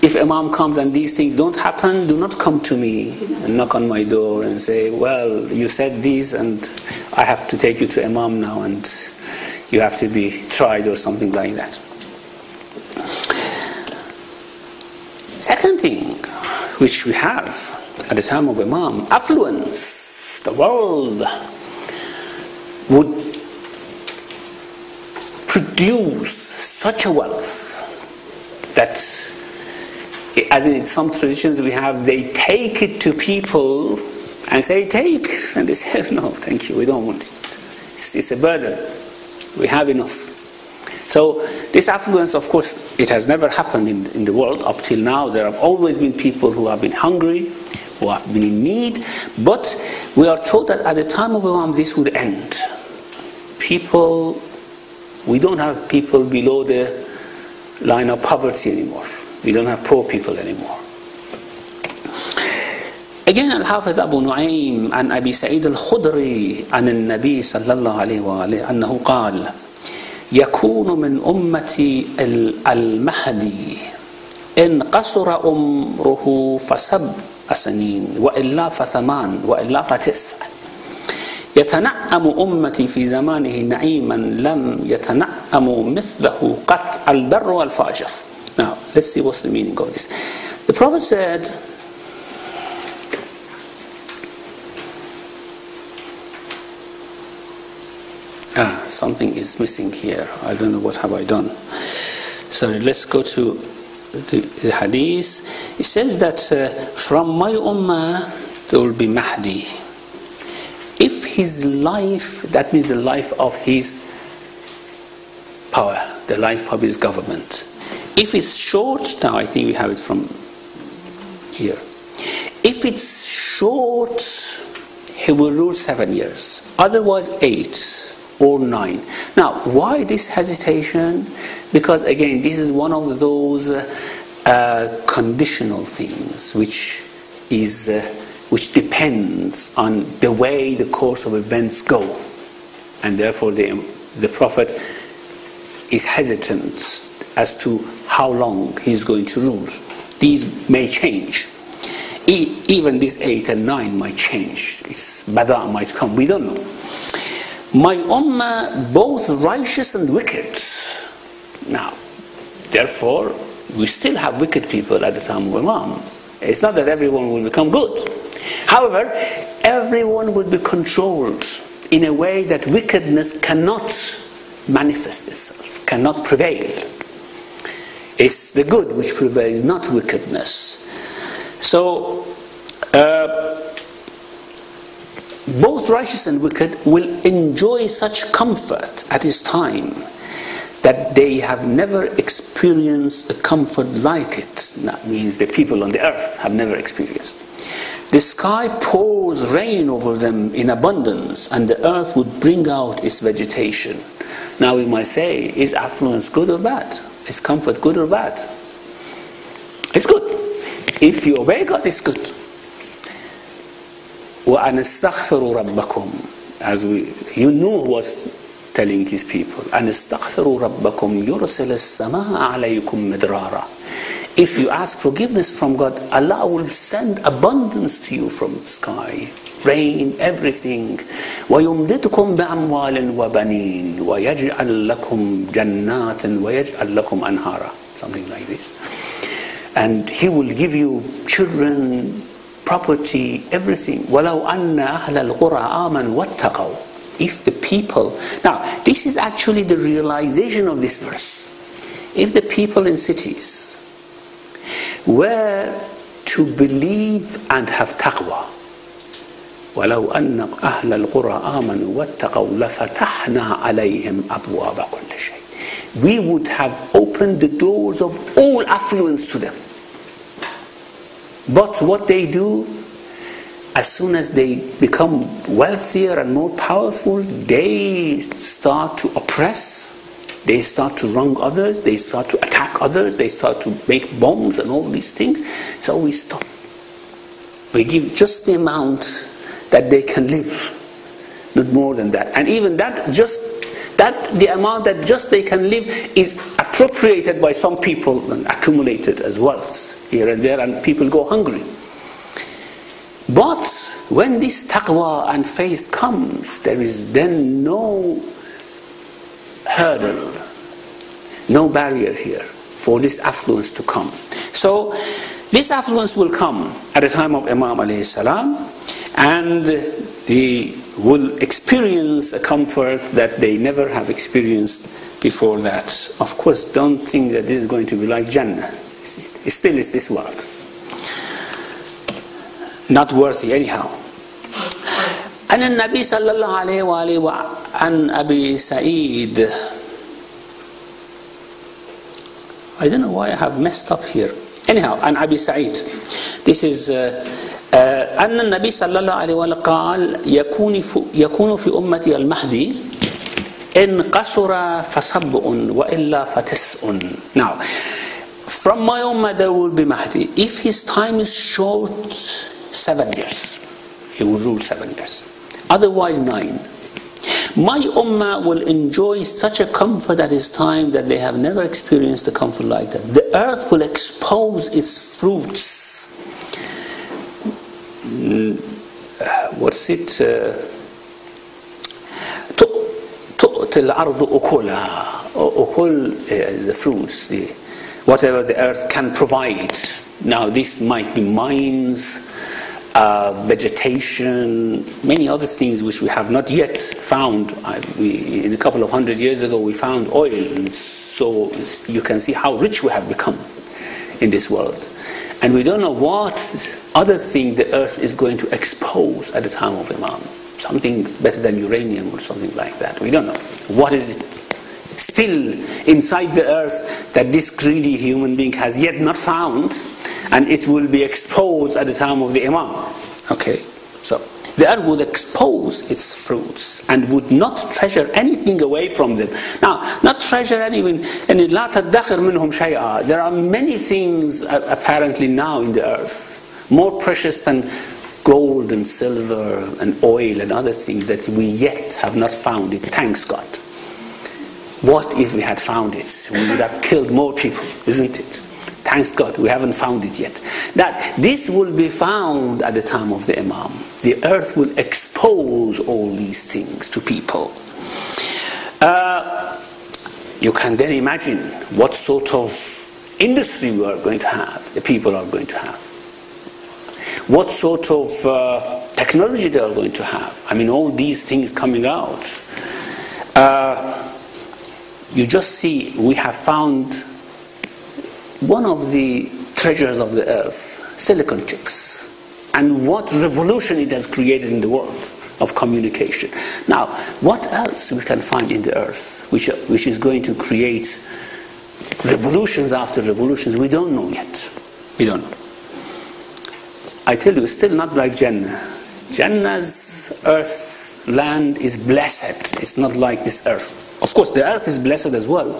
if Imam comes and these things don't happen, do not come to me and knock on my door and say, Well, you said this, and I have to take you to Imam now, and you have to be tried, or something like that. Second thing, which we have at the time of Imam, affluence. The world would produce such a wealth that, as in some traditions we have, they take it to people and say, Take. And they say, No, thank you, we don't want it. It's, it's a burden. We have enough. So this affluence, of course, it has never happened in, in the world up till now. There have always been people who have been hungry, who have been in need, but we are told that at the time of Imam this would end. People, we don't have people below the line of poverty anymore. We don't have poor people anymore. Again, Al-Hafiz Abu Nu'aym Said al-Khudri الخدري the النبي صلى الله عليه وآله أنه قال يكون من أمتي المهدي. إن قصر عمره فسبع سنين وإلا فثمان وإلا فتسع يتنعم أمتي في زمانه نعيما لم يتنعم مثله قط البر والفاجر. Now, let's see what's the meaning of this. The Prophet said, Ah, something is missing here. I don't know what have I done. So let's go to the, the hadith. It says that uh, from my ummah there will be Mahdi. If his life, that means the life of his power, the life of his government. If it's short, now I think we have it from here. If it's short, he will rule seven years. Otherwise, eight or nine. Now, why this hesitation? Because again, this is one of those uh, conditional things which is uh, which depends on the way the course of events go, and therefore the the prophet is hesitant as to how long he is going to rule. These may change. E- even this eight and nine might change. It's bada might come. We don't know. My ummah, both righteous and wicked. Now, therefore, we still have wicked people at the time of Imam. It's not that everyone will become good. However, everyone will be controlled in a way that wickedness cannot manifest itself, cannot prevail. It's the good which prevails, not wickedness. So, uh, both righteous and wicked will enjoy such comfort at his time that they have never experienced a comfort like it. That means the people on the earth have never experienced. The sky pours rain over them in abundance, and the earth would bring out its vegetation. Now we might say, is affluence good or bad? Is comfort good or bad? It's good. If you obey God, it's good. وأن استغفروا ربكم as we, you knew was telling his people أن استغفروا ربكم يرسل السماء عليكم مدرارا if you ask forgiveness from God Allah will send abundance to you from the sky rain everything ويمددكم بأموال وبنين ويجعل لكم جنات ويجعل لكم أنهارا something like this and he will give you children property, everything. وَلَوْ أَنَّ أَهْلَ الْقُرَىٰ آمَنُوا وَاتَّقَوْا If the people... Now, this is actually the realization of this verse. If the people in cities were to believe and have taqwa, ولو أن أهل القرى آمنوا واتقوا لفتحنا عليهم أبواب كل شيء. We would have opened the doors of all affluence to them. But what they do, as soon as they become wealthier and more powerful, they start to oppress, they start to wrong others, they start to attack others, they start to make bombs and all these things. So we stop. We give just the amount that they can live, not more than that. And even that, just that the amount that just they can live is appropriated by some people and accumulated as wealth here and there, and people go hungry. But when this taqwa and faith comes, there is then no hurdle, no barrier here for this affluence to come. So this affluence will come at the time of Imam alayhi salam, and they will experience a comfort that they never have experienced before that. Of course, don't think that this is going to be like Jannah. It still is this world. Not worthy anyhow. أن النبي صلى الله عليه وآله عن أبي سعيد I don't know why I have messed up here. Anyhow, عن أبي سعيد. This is uh, uh, أن النبي صلى الله عليه وآله قال يكون في, يكون في أمتي المهدي إن قصر فسبع وإلا فتسع. Now, from my ummah there will be Mahdi. If his time is short, seven years. He will rule seven years. Otherwise, nine. My ummah will enjoy such a comfort at his time that they have never experienced a comfort like that. The earth will expose its fruits. What's it? تؤتي الأرض أكلها أكل the fruits the, whatever the earth can provide now this might be mines uh, vegetation, many other things which we have not yet found. I, we, in a couple of hundred years ago, we found oil, and so you can see how rich we have become in this world. And we don't know what other thing the earth is going to expose at the time of Imam. Something better than uranium or something like that. We don't know. What is it still inside the earth that this greedy human being has yet not found? And it will be exposed at the time of the Imam. Okay? So, the earth would expose its fruits and would not treasure anything away from them. Now, not treasure anything. And There are many things apparently now in the earth more precious than gold and silver and oil and other things that we yet have not found it. Thanks God. What if we had found it? We would have killed more people, isn't it? Thanks God, we haven't found it yet. That this will be found at the time of the Imam. The earth will expose all these things to people. Uh, you can then imagine what sort of industry we are going to have, the people are going to have what sort of uh, technology they are going to have. I mean, all these things coming out. Uh, you just see, we have found one of the treasures of the earth, silicon chips, and what revolution it has created in the world of communication. Now, what else we can find in the earth which, which is going to create revolutions after revolutions? We don't know yet. We don't know. I tell you, it's still not like Jannah. Jannah's earth, land is blessed. It's not like this earth. Of course, the earth is blessed as well.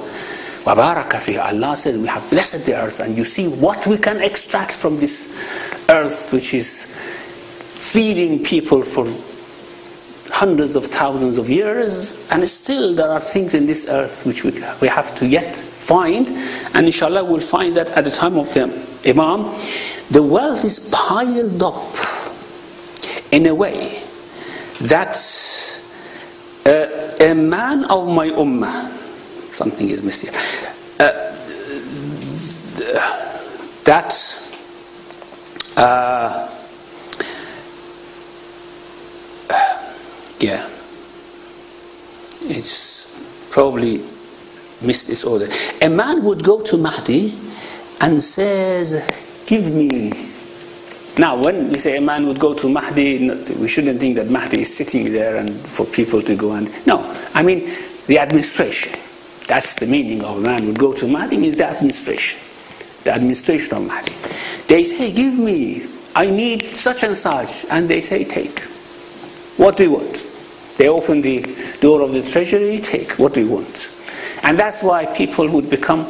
Allah says, we have blessed the earth, and you see what we can extract from this earth, which is feeding people for hundreds of thousands of years, and still there are things in this earth which we, we have to yet find, and inshallah we'll find that at the time of the Imam. The wealth is piled up in a way that uh, a man of my ummah, something is here, uh, that uh, yeah, it's probably missed this order. A man would go to Mahdi and says, give me. Now, when we say a man would go to Mahdi, we shouldn't think that Mahdi is sitting there and for people to go and. No, I mean the administration. That's the meaning of a man would go to Mahdi, means the administration. The administration of Mahdi. They say, Give me, I need such and such. And they say, Take. What do you want? They open the door of the treasury, take. What do you want? And that's why people would become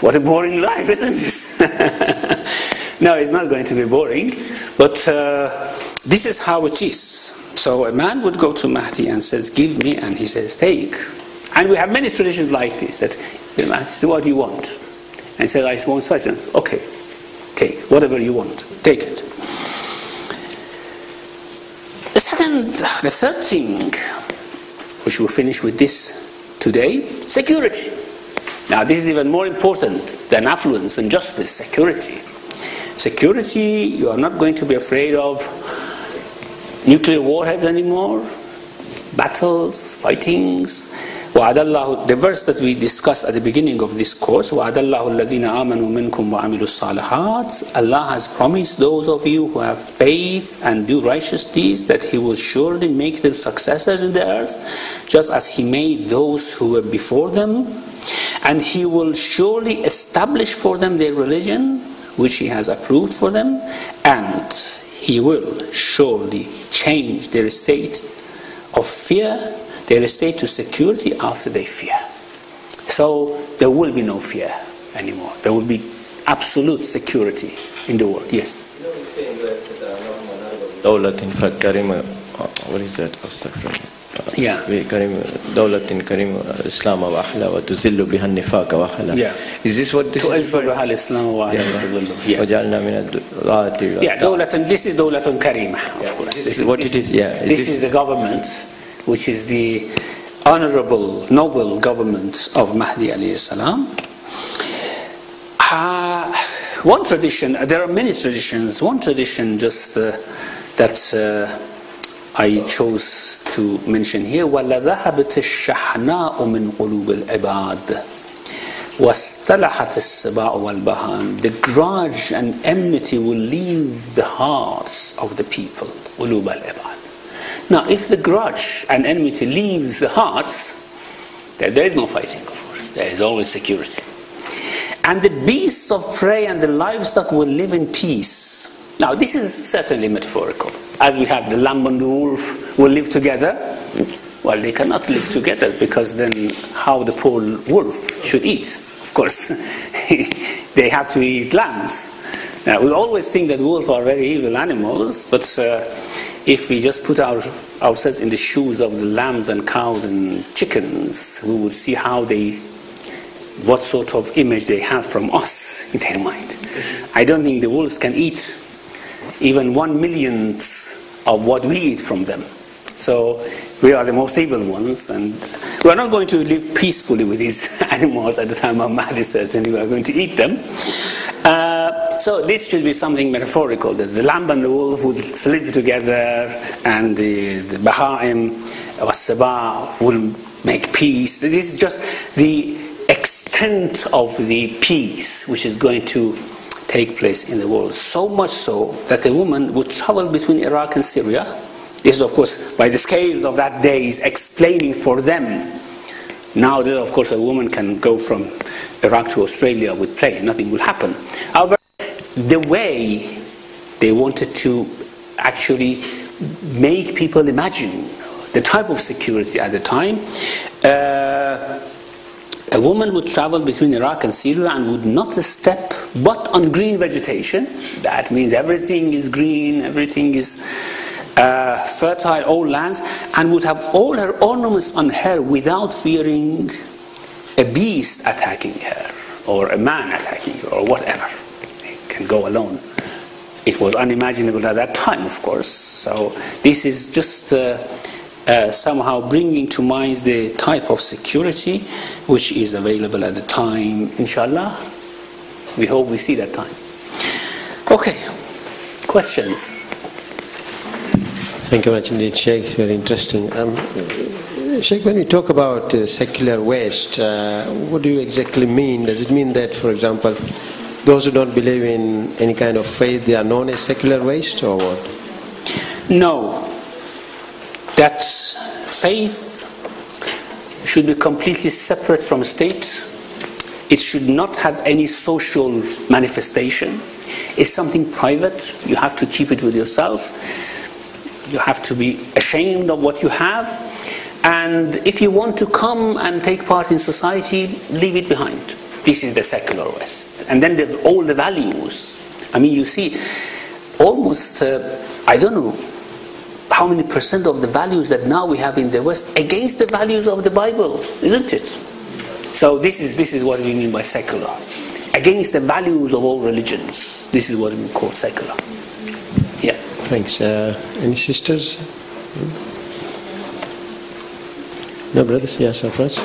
what a boring life, isn't it? no, it's not going to be boring, but uh, this is how it is. So a man would go to Mahdi and says, "Give me," and he says, "Take." And we have many traditions like this. That the Mahdi says, "What do you want?" And says, "I want such." And okay, take whatever you want. Take it. The second, the third thing, which we'll finish with this today, security. Now, this is even more important than affluence and justice security. Security, you are not going to be afraid of nuclear warheads anymore, battles, fightings. The verse that we discussed at the beginning of this course, Allah has promised those of you who have faith and do righteous deeds that He will surely make them successors in the earth, just as He made those who were before them and he will surely establish for them their religion, which he has approved for them, and he will surely change their state of fear, their state to security after they fear. So there will be no fear anymore. There will be absolute security in the world. Yes. You know, he's saying that, uh, yeah. بِكَرِيم دَوْلَةٍ كَرِيم إِسْلَامَ وَأَحْلَى وَتُزِلُ بِهَا النِّفَاقَ وَأَحْلَى. Yeah. Is this what this is? Tuzillu biha Islam wa ahla wa. Yeah. Wajalna min ad-du'ati. Yeah, Dawlat this is Dawlat Karima, of course. This, this is what this, it is. Yeah. This, this is the government which is the honorable, noble government of Mahdi alayhi salam. Uh, one tradition, there are many traditions. One tradition just uh, that uh, I chose to mention here وَلَذَهَبَتِ الشَّحْنَاءُ مِنْ قُلُوبِ الْعِبَادِ وَاسْتَلَحَتِ السِّبَاعُ وَالْبَهَامِ The grudge and enmity will leave the hearts of the people قُلُوبَ الْعِبَادِ Now if the grudge and enmity leaves the hearts then there is no fighting of course there is always security and the beasts of prey and the livestock will live in peace. Now, this is certainly metaphorical. As we have the lamb and the wolf will live together. Well, they cannot live together because then how the poor wolf should eat? Of course, they have to eat lambs. Now, we always think that wolves are very evil animals, but uh, if we just put our, ourselves in the shoes of the lambs and cows and chickens, we would see how they what sort of image they have from us in their mind. I don't think the wolves can eat even one millionth of what we eat from them. So we are the most evil ones, and we are not going to live peacefully with these animals at the time of Mahdi, certainly we are going to eat them. Uh, so this should be something metaphorical, that the lamb and the wolf would live together, and the, the Baha'im, Wasaba, will make peace. This is just the extent of the peace which is going to take place in the world. So much so that a woman would travel between Iraq and Syria. This is, of course, by the scales of that day, is explaining for them. Now, of course, a woman can go from Iraq to Australia with plane, nothing will happen. However, the way they wanted to actually make people imagine the type of security at the time. Uh, a woman would travel between Iraq and Syria and would not step but on green vegetation. That means everything is green, everything is uh, fertile, all lands, and would have all her ornaments on her without fearing a beast attacking her or a man attacking her or whatever. It can go alone. It was unimaginable at that time, of course. So this is just. Uh, uh, somehow bringing to mind the type of security which is available at the time, inshallah. We hope we see that time. Okay, questions? Thank you very much indeed, Sheikh. Very interesting. Um, Sheikh, when we talk about uh, secular West, uh, what do you exactly mean? Does it mean that, for example, those who don't believe in any kind of faith, they are known as secular West, or what? No, that faith should be completely separate from state. It should not have any social manifestation. It's something private. You have to keep it with yourself. You have to be ashamed of what you have. And if you want to come and take part in society, leave it behind. This is the secular West. And then the, all the values. I mean, you see, almost, uh, I don't know, how many percent of the values that now we have in the West against the values of the Bible, isn't it? So this is this is what we mean by secular. Against the values of all religions. This is what we call secular. Yeah. Thanks. Uh, any sisters? No brothers? Yes, of course.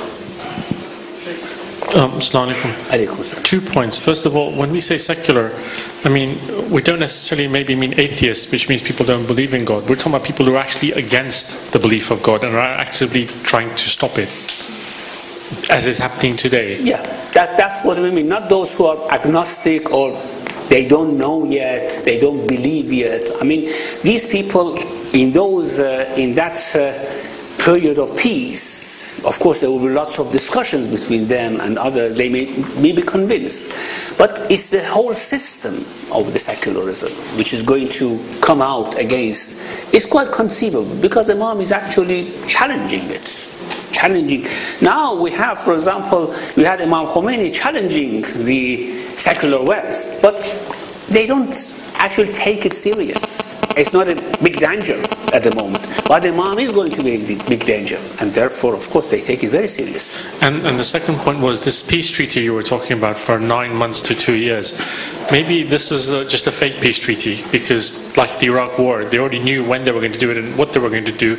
Um, alaikum. Two points. First of all, when we say secular, I mean, we don't necessarily maybe mean atheists, which means people don't believe in God. We're talking about people who are actually against the belief of God and are actively trying to stop it, as is happening today. Yeah, that, that's what we mean. Not those who are agnostic or they don't know yet, they don't believe yet. I mean, these people in those uh, in that. Uh, period of peace, of course, there will be lots of discussions between them and others. They may, may be convinced. But it's the whole system of the secularism which is going to come out against. It's quite conceivable because Imam is actually challenging it. Challenging. Now we have, for example, we had Imam Khomeini challenging the secular West, but they don't actually take it serious. It's not a big danger at the moment. But the Imam is going to be a big danger. And therefore, of course, they take it very serious. And, and the second point was this peace treaty you were talking about for nine months to two years. Maybe this is a, just a fake peace treaty because, like the Iraq War, they already knew when they were going to do it and what they were going to do.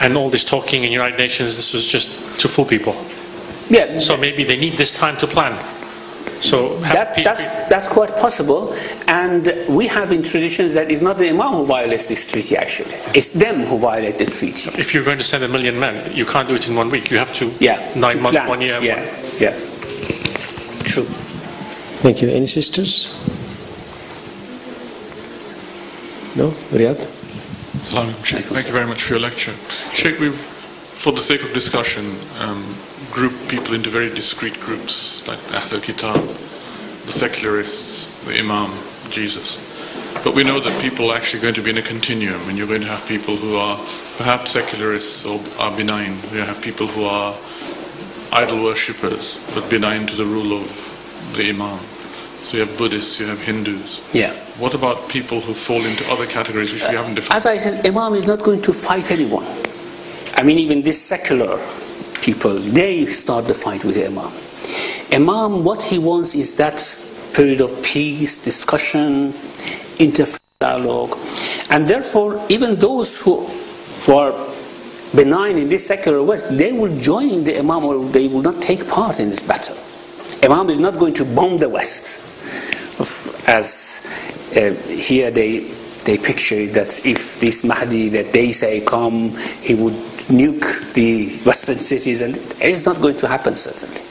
And all this talking in United Nations, this was just to fool people. Yeah. So maybe they need this time to plan. So that, that's, that's quite possible. And we have in traditions that it's not the Imam who violates this treaty, actually. It's them who violate the treaty. If you're going to send a million men, you can't do it in one week. You have to, yeah, nine to months, plan. one year. Yeah, one- yeah. True. Thank you. Any sisters? No? Riyadh? Salam, Sheikh. Thank you very much for your lecture. Sheikh, we've, for the sake of discussion, um, grouped people into very discrete groups, like Ahl Kitab, the secularists, the Imam, Jesus. But we know that people are actually going to be in a continuum, and you're going to have people who are perhaps secularists or are benign. You have people who are idol worshippers, but benign to the rule of the Imam. So you have Buddhists, you have Hindus. Yeah. What about people who fall into other categories which we uh, haven't defined? As I said, Imam is not going to fight anyone. I mean, even this secular people, they start the fight with Imam. Imam, what he wants is that period of peace, discussion, interfaith dialogue. And therefore, even those who, who are benign in this secular West, they will join the Imam or they will not take part in this battle. Imam is not going to bomb the West. As uh, here they, they picture that if this Mahdi that they say come, he would nuke the Western cities, and it's not going to happen certainly.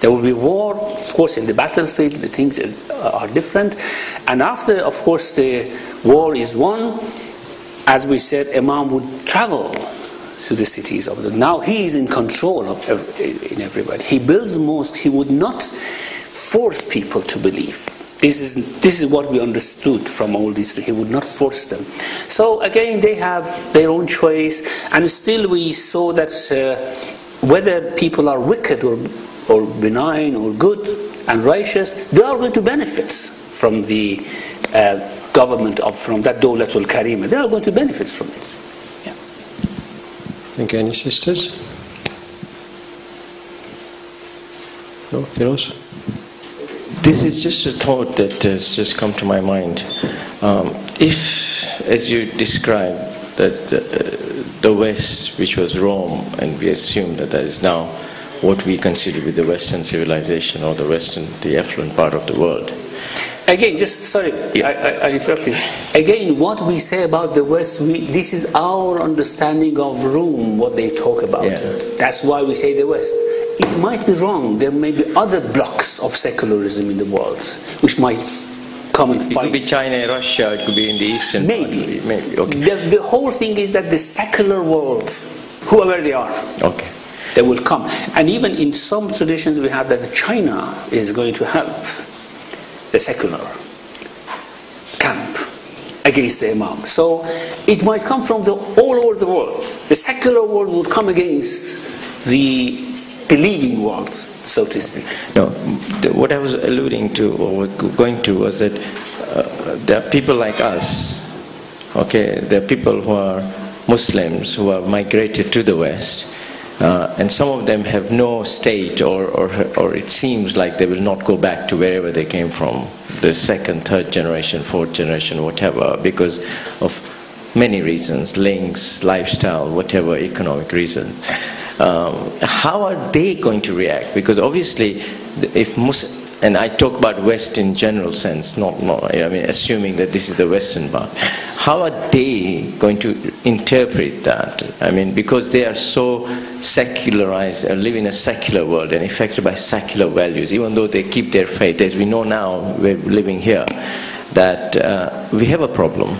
There will be war, of course, in the battlefield, the things are different. And after, of course, the war is won, as we said, Imam would travel to the cities of the. Now he is in control of every, in everybody. He builds most. He would not force people to believe. This is this is what we understood from all this. He would not force them. So again, they have their own choice, and still we saw that uh, whether people are wicked or or benign or good and righteous, they are going to benefit from the uh, government of from that dawlatul karima. They are going to benefit from it. Thank you. Any sisters? No? Firoz? This is just a thought that has just come to my mind. Um, if, as you described, that uh, the West, which was Rome, and we assume that that is now what we consider to be the Western civilization or the Western, the affluent part of the world. Again, just sorry, I, I, I interrupted. Again, what we say about the West, we, this is our understanding of Rome, what they talk about Yeah. That's why we say the West. It might be wrong. There may be other blocks of secularism in the world which might come and It fight. could be China Russia, it could be in the eastern. Maybe. Maybe, okay. The, the whole thing is that the secular world, whoever they are, Okay. they will come. And even in some traditions, we have that China is going to help the secular camp against the Imam. So it might come from the, all over the world. The secular world would come against the believing world, so to speak. No, what I was alluding to or going to was that uh, there are people like us, okay, there are people who are Muslims who have migrated to the West, uh, and some of them have no state, or, or, or it seems like they will not go back to wherever they came from, the second, third generation, fourth generation, whatever, because of many reasons links, lifestyle, whatever economic reason. Um, how are they going to react? Because obviously, if Mus- and I talk about West in general sense, not, I mean assuming that this is the Western part. How are they going to interpret that? I mean, because they are so secularized, or live in a secular world and affected by secular values, even though they keep their faith, as we know now, we're living here, that uh, we have a problem.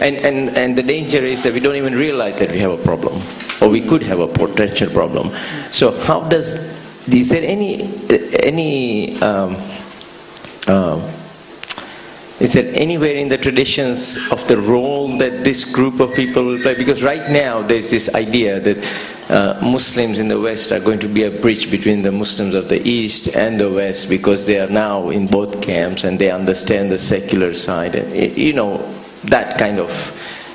And, and, and the danger is that we don't even realize that we have a problem, or we could have a potential problem. So, how does is there any any um, um, is there anywhere in the traditions of the role that this group of people will play? Because right now there's this idea that uh, Muslims in the West are going to be a bridge between the Muslims of the East and the West because they are now in both camps and they understand the secular side and you know that kind of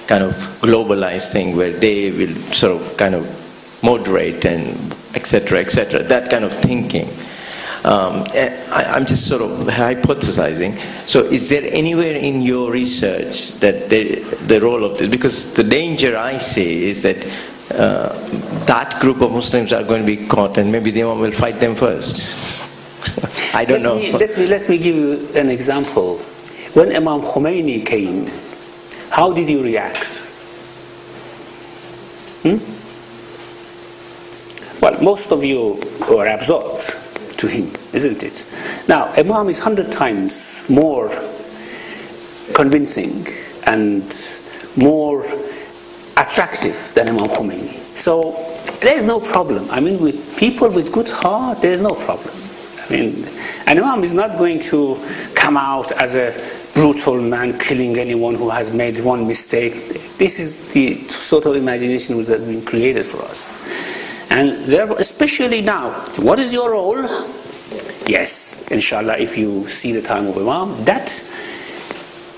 kind of globalized thing where they will sort of kind of moderate and etc etc that kind of thinking um, I, am just sort of hypothesizing. So, is there anywhere in your research that the, the role of this? Because the danger I see is that uh, that group of Muslims are going to be caught, and maybe the Imam will fight them first. I don't let know. Me, let, me, let me give you an example. When Imam Khomeini came, how did you react? Hmm? Well, most of you were absorbed to him, isn't it? Now, Imam is hundred times more convincing and more attractive than Imam Khomeini. So there is no problem. I mean, with people with good heart, there is no problem. I mean, an Imam is not going to come out as a brutal man killing anyone who has made one mistake. This is the sort of imagination that has been created for us. And therefore, especially now, what is your role? Yes, inshallah, if you see the time of Imam, that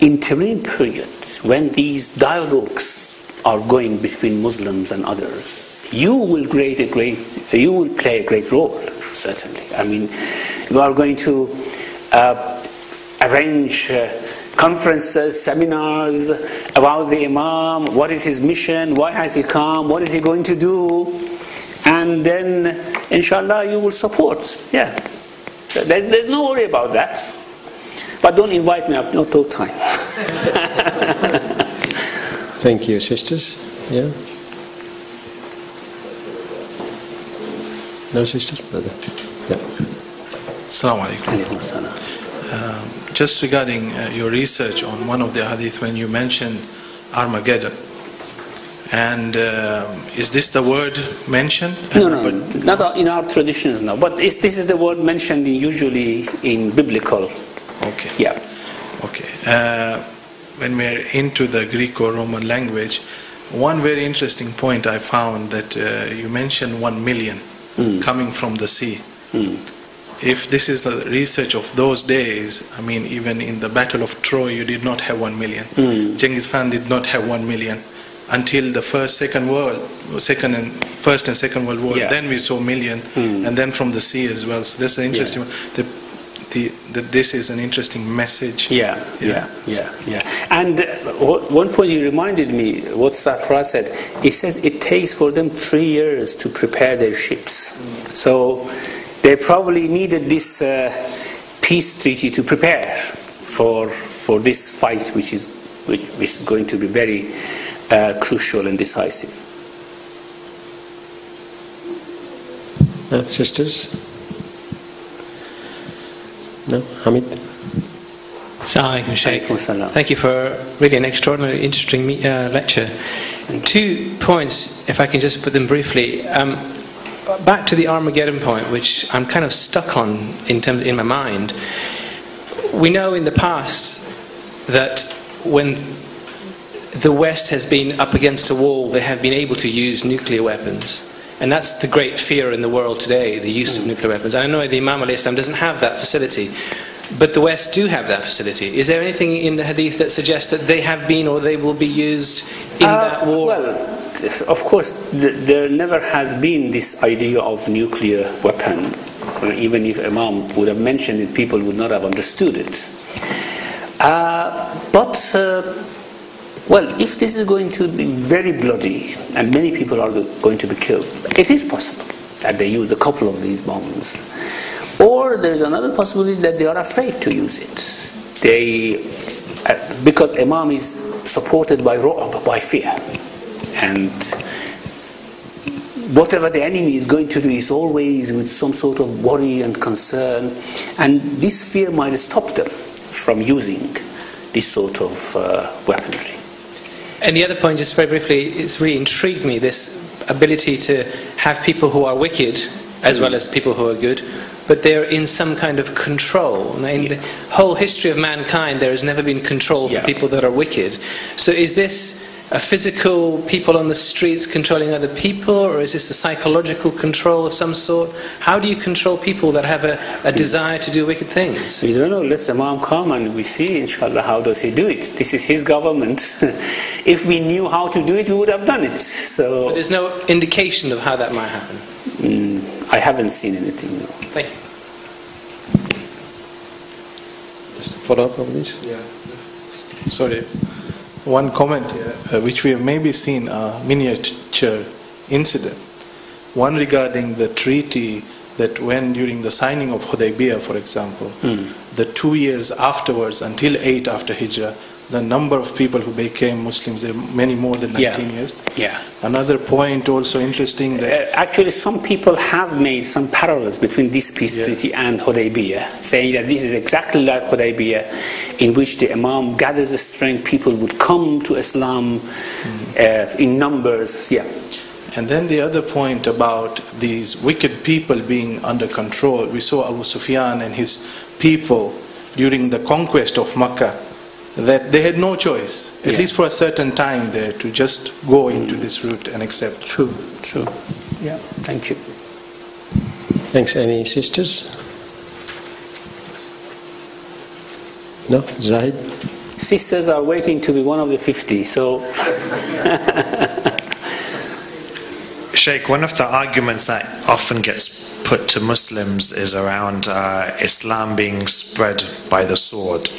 interim period when these dialogues are going between Muslims and others, you will create a great, you will play a great role, certainly. I mean, you are going to uh, arrange uh, conferences, seminars about the Imam, what is his mission, why has he come, what is he going to do, and then, inshallah, you will support. Yeah. There's, there's no worry about that. But don't invite me, I've not no time. Thank you, sisters. Yeah? No sisters, brother? Yeah. Assalamu alaikum. Um, just regarding uh, your research on one of the hadith when you mentioned Armageddon, and um, is this the word mentioned? No, no, not in our traditions, no. But is this is the word mentioned in, usually in biblical. Okay. Yeah. Okay. Uh, when we're into the Greco-Roman language, one very interesting point I found that uh, you mentioned one million Mm. coming from the sea. Mm. If this is the research of those days, I mean, even in the Battle of Troy, you did not have one million. Mm. Genghis Khan did not have one million until the first, second world, second and first and second world war. Yeah. Then we saw million, Mm. and then from the sea as well. So that's an interesting. Yeah. one. The, the, the, this is an interesting message. Yeah, yeah, yeah, yeah. And uh, one point he reminded me, what Safra said, he says it takes for them three years to prepare their ships. So they probably needed this uh, peace treaty to prepare for, for this fight, which is, which, which is going to be very uh, crucial and decisive. No, sisters? No? Hamid? Assalamu Sheikh. Thank you for really an extraordinarily interesting me- uh, lecture. Two points, if I can just put them briefly. Um, back to the Armageddon point, which I'm kind of stuck on in, terms, in my mind. We know in the past that when the West has been up against a wall, they have been able to use nuclear weapons. And that's the great fear in the world today, the use of hmm. nuclear weapons. I know the Imam al-Islam doesn't have that facility, but the West do have that facility. Is there anything in the Hadith that suggests that they have been or they will be used in Uh, that war? Well, of course, th- there never has been this idea of nuclear weapon. Even if Imam would have mentioned it, people would not have understood it. Uh, but, uh, well, if this is going to be very bloody and many people are going to be killed, it is possible that they use a couple of these bombs. Or there is another possibility that they are afraid to use it. They, uh, because Imam is supported by by fear. And whatever the enemy is going to do is always with some sort of worry and concern. And this fear might stop them from using this sort of uh, weaponry. And the other point, just very briefly, it's really intrigued me this ability to have people who are wicked as well as people who are good, but they're in some kind of control. In the whole history of mankind, there has never been control for Yeah. people that are wicked. So is this a physical people on the streets controlling other people, or is this a psychological control of some sort? How do you control people that have a, a desire to do wicked things? We don't know, let the Imam come and we see, inshallah, how does he do it. This is his government. if we knew how to do it, we would have done it. But So there's no indication of how that might happen. mm, I haven't seen anything, no. Thank you. Just a follow up of this? Yeah. Sorry. One comment here, uh, which we have maybe seen a miniature incident. One regarding the treaty that when during the signing of Hudaybiyah, for example, the two years afterwards, until eight after Hijrah, the number of people who became Muslims, there are many more than 19 Yeah. years. Yeah. Another point also interesting that Uh, actually, some people have made some parallels between this peace Yeah. treaty and Hudaybiyah, saying that this is exactly like Hudaybiyah, in which the Imam gathers the strength, people would come to Islam uh, in numbers. Yeah. And then the other point about these wicked people being under control, we saw Abu Sufyan and his people during the conquest of Makkah, that they had no choice, at Yeah. least for a certain time there, to just go into this route and accept. True, true. Yeah, thank you. Thanks. Any sisters? No? Zahid? Sisters are waiting to be one of the 50, so Sheikh, one of the arguments that often gets put to Muslims is around uh, Islam being spread by the sword.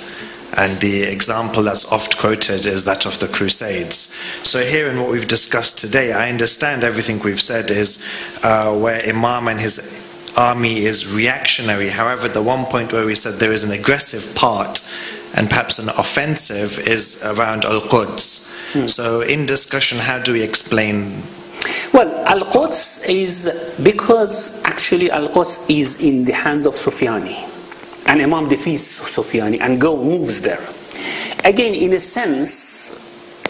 And the example that's oft quoted is that of the Crusades. So, here in what we've discussed today, I understand everything we've said is uh, where Imam and his army is reactionary. However, the one point where we said there is an aggressive part and perhaps an offensive is around Al Quds. So, in discussion, how do we explain Well, Al Quds is because actually Al Quds is in the hands of Sufyani, and Imam defeats Sufyani and go moves there. Again, in a sense,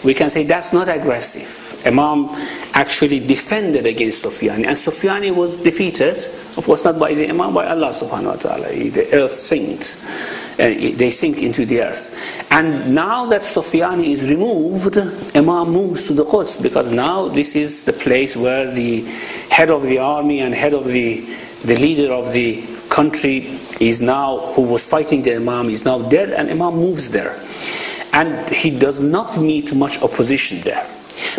we can say that's not aggressive. Imam actually defended against Sufyani, and Sufyani was defeated. Of course, not by the Imam, by Allah Subhanahu wa Taala. The earth sinked, and they sink into the earth. And now that Sufyani is removed, Imam moves to the Quds because now this is the place where the head of the army and head of the the leader of the country is now who was fighting the Imam is now dead, and Imam moves there, and he does not meet much opposition there.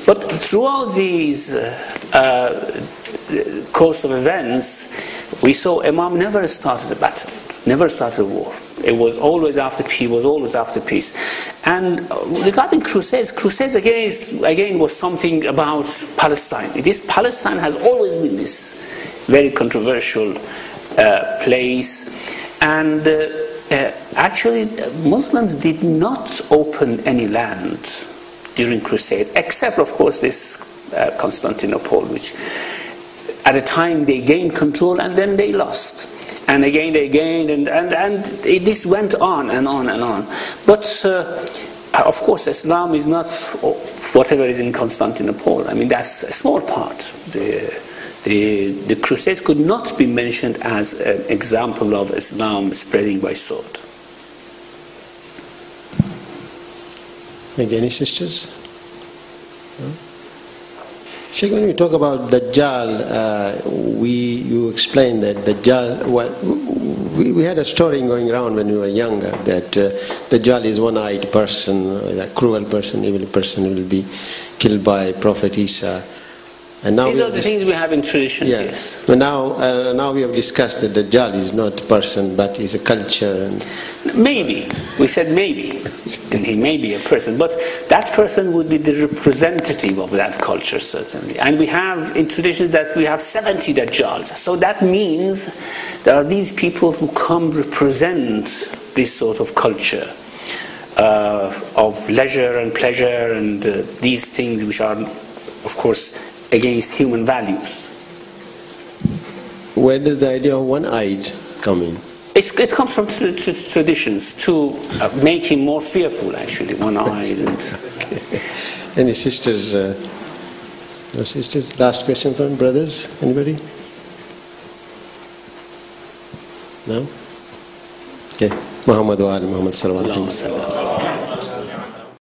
But throughout these uh, uh, course of events, we saw Imam never started a battle, never started a war. It was always after. He was always after peace. And regarding crusades, crusades again, again was something about Palestine. This Palestine has always been this very controversial uh, place, and uh, uh, actually Muslims did not open any land during crusades, except of course this uh, Constantinople, which at a time they gained control and then they lost. And again they gained, and, and, and it, this went on and on and on. But uh, of course, Islam is not whatever is in Constantinople. I mean, that's a small part. The, the, the Crusades could not be mentioned as an example of Islam spreading by sword. You. Any sisters? No? Sheikh, when we talk about Dajjal, uh, we, you explained that Dajjal, well, we, we had a story going around when we were younger that uh, Dajjal is one-eyed person, a cruel person, evil person who will be killed by Prophet Isa. And now These are the things we have in traditions, yeah. yes. But now, uh, now we have discussed that the Dajjal is not a person, but is a culture. And maybe. We said maybe. and he may be a person. But that person would be the representative of that culture, certainly. And we have in traditions that we have 70 Dajjals. So that means there are these people who come represent this sort of culture. Uh, of leisure and pleasure and uh, these things which are, of course, against human values. Where does the idea of one-eyed come in? It's, it comes from tra- tra- traditions to uh, make him more fearful, actually, one-eyed. And okay. Any sisters? Uh, no sisters? Last question from brothers? Anybody? No? Okay. Muhammad wa ali Muhammad sallallahu alaihi wasallam.